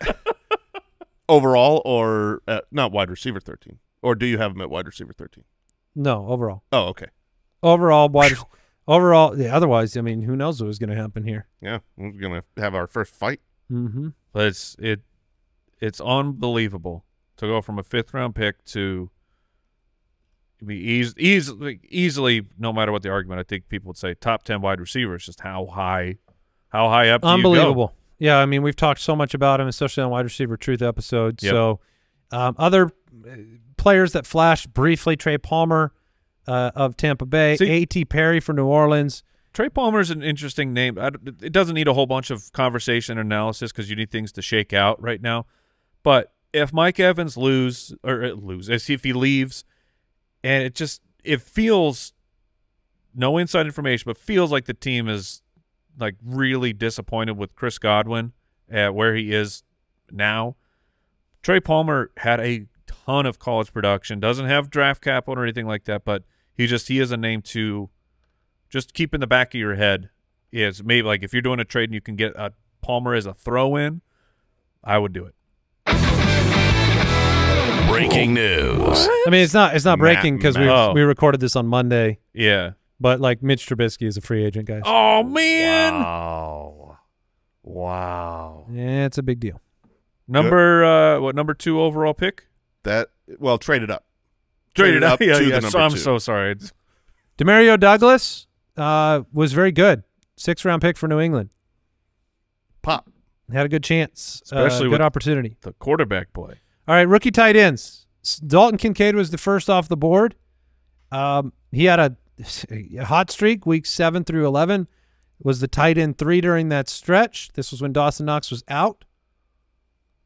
overall, or at, not wide receiver thirteen, or do you have him at wide receiver thirteen? no, overall, Oh, okay. overall wide. overall, yeah. Otherwise, I mean, who knows what was going to happen here? Yeah, we're gonna have our first fight. Mm-hmm. But it's it it's unbelievable to go from a fifth round pick to be easily easily no matter what the argument I think people would say top 10 wide receivers just how high how high up do you go? Unbelievable. Yeah, I mean, we've talked so much about him, especially on wide receiver truth episodes. Yep. So, um, other uh, players that flashed briefly: Trey Palmer uh, of Tampa Bay, See- A.T. Perry for New Orleans. Trey Palmer is an interesting name. I, it doesn't need a whole bunch of conversation analysis because you need things to shake out right now. But if Mike Evans lose or uh, lose, if he leaves, and it just it feels no inside information, but feels like the team is like really disappointed with Chris Godwin at where he is now. Trey Palmer had a ton of college production, doesn't have draft capital or anything like that, but he just he is a name to just keep in the back of your head is maybe like if you're doing a trade and you can get a Palmer as a throw in, I would do it. Breaking news. I mean, it's not it's not breaking because we Matt. we recorded this on Monday, Yeah. but like Mitch Trubisky is a free agent, guys. Oh man. Wow, wow. Yeah, it's a big deal. Number uh what number 2 overall pick? That well, traded up. Traded up *laughs* to yeah, the yeah. number So, I'm two. so sorry. It's- Demario Douglas uh, was very good. Six round pick for New England. Pop. Had a good chance, Especially uh, good opportunity. The quarterback play. All right, rookie tight ends. Dalton Kincaid was the first off the board. Um, he had a, a hot streak, week seven through eleven. Was the tight end three during that stretch. This was when Dawson Knox was out,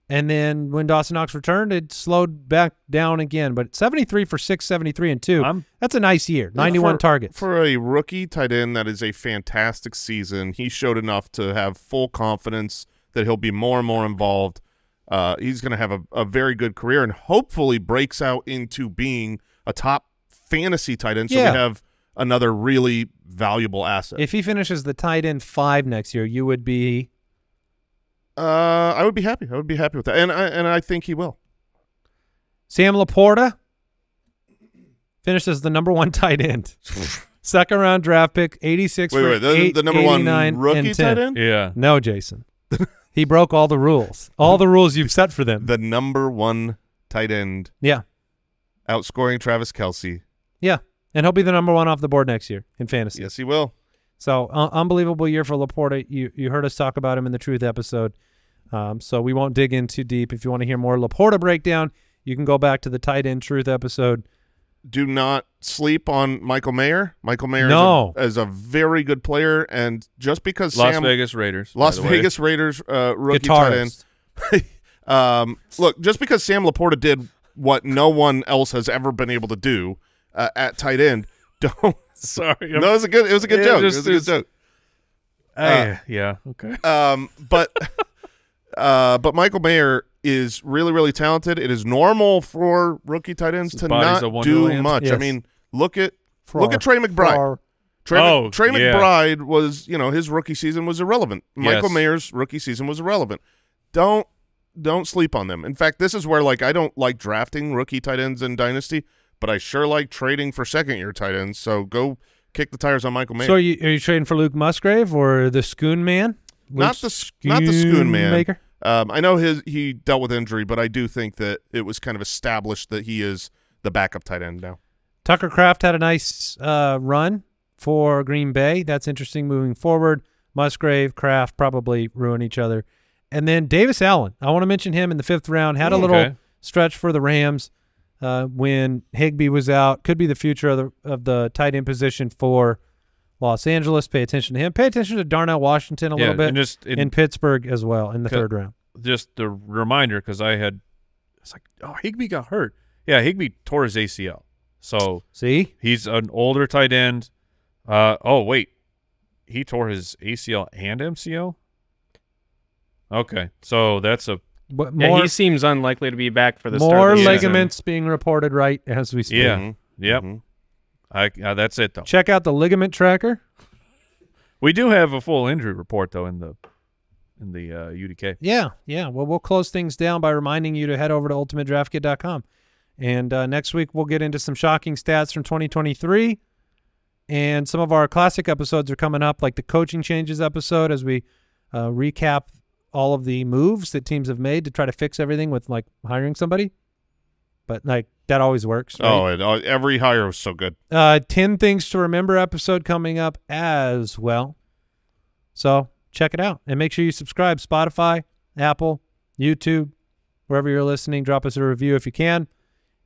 and then when Dawson Knox returned, it slowed back down again. But seventy three for six, seventy three and 2 I'm- That's a nice year. Ninety one For- targets. For a rookie tight end, that is a fantastic season. He showed enough to have full confidence that he'll be more and more involved. Uh, he's going to have a, a very good career and hopefully breaks out into being a top fantasy tight end. So Yeah. we have another really valuable asset. if he finishes the tight end five next year, you would be uh, I would be happy. I would be happy with that, and I and I think he will. Sam LaPorta finished as the number one *laughs* tight end. Second round draft pick, 86 Wait, for wait, the, eight, the number one rookie tight end, Yeah. No, Jason. *laughs* he broke all the rules. All the rules you've set for them. the number one tight end, yeah. outscoring Travis Kelce. Yeah. And he'll be the number one off the board next year in fantasy. Yes, he will. So, uh, unbelievable year for LaPorta. You you heard us talk about him in the Truth episode. Um, so, we won't dig in too deep. If you want to hear more LaPorta breakdown, you can go back to the tight end Truth episode. Do not sleep on Michael Mayer. Michael Mayer No. is, a, is a very good player, and just because Las Sam, Vegas Raiders. Las the way. Vegas Raiders uh, rookie tight end. *laughs* Um, look, just because Sam LaPorta did what no one else has ever been able to do uh, at tight end, *laughs* don't. *laughs* Sorry. I'm- no, it was a good. It was a good Yeah, joke. just- it was a good it's- joke. I- yeah. Okay. Um, but uh, but Michael Mayer is really really talented. It is normal for rookie tight ends His to not do much. I mean, look at look at Trey McBride. Trey, Oh, Trey yeah. McBride was, you know, his rookie season was irrelevant. Michael Mayer's rookie season was irrelevant. Don't don't sleep on them. In fact, this is where like I don't like drafting rookie tight ends in dynasty, but I sure like trading for second year tight ends. So go kick the tires on Michael Mayer. So are you, are you trading for Luke Musgrave or the Schoon Man? not the s- not the Schoon man. Maker? Um, I know his he dealt with injury, but I do think that it was kind of established that he is the backup tight end now. Tucker Kraft had a nice uh, run for Green Bay. That's interesting moving forward. Musgrave, Kraft probably ruin each other. And then Davis Allen. I want to mention him in the fifth round. Had a little Okay. stretch for the Rams uh, when Higbee was out. Could be the future of the of the tight end position for Los Angeles. Pay attention to him. Pay attention to Darnell Washington a Yeah, little bit and just in, in Pittsburgh as well in the third round. just a reminder because I had it's like oh Higbee got hurt. Yeah, Higbee tore his ACL, so See, he's an older tight end. Uh oh wait, he tore his ACL and MCL. Okay, so that's a But Yeah, he seems unlikely to be back for the more start of the season. ligaments being reported right as we speak. yeah, Mhm. yep. Mhm. I uh, that's it though. Check out the ligament tracker. We do have a full injury report though in the in the uh, UDK. Yeah, yeah. Well, we'll close things down by reminding you to head over to ultimatedraftkit.com. And uh, next week we'll get into some shocking stats from 2023. And some of our classic episodes are coming up, like the coaching changes episode, as we uh, recap all of the moves that teams have made to try to fix everything with like hiring somebody. But like that always works. Right? Oh, it, uh, every hire was so good. Uh, 10 things to remember episode coming up as well. So check it out and make sure you subscribe Spotify, Apple, YouTube, wherever you're listening. Drop us a review if you can.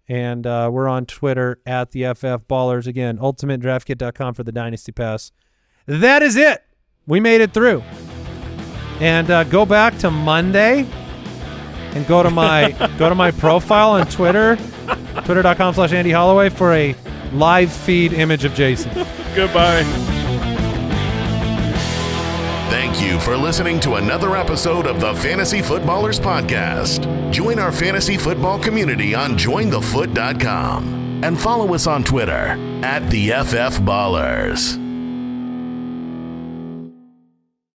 And uh, we're on Twitter at the FF Ballers. Again, ultimatedraftkit.com for the Dynasty Pass. That is it. We made it through. And uh, go back to Monday and go to my go to my profile on Twitter, twitter.com slash Andy Holloway for a live feed image of Jason. *laughs* Goodbye. Thank you for listening to another episode of the Fantasy Footballers Podcast. Join our fantasy football community on jointhefoot.com and follow us on Twitter at the FF Ballers.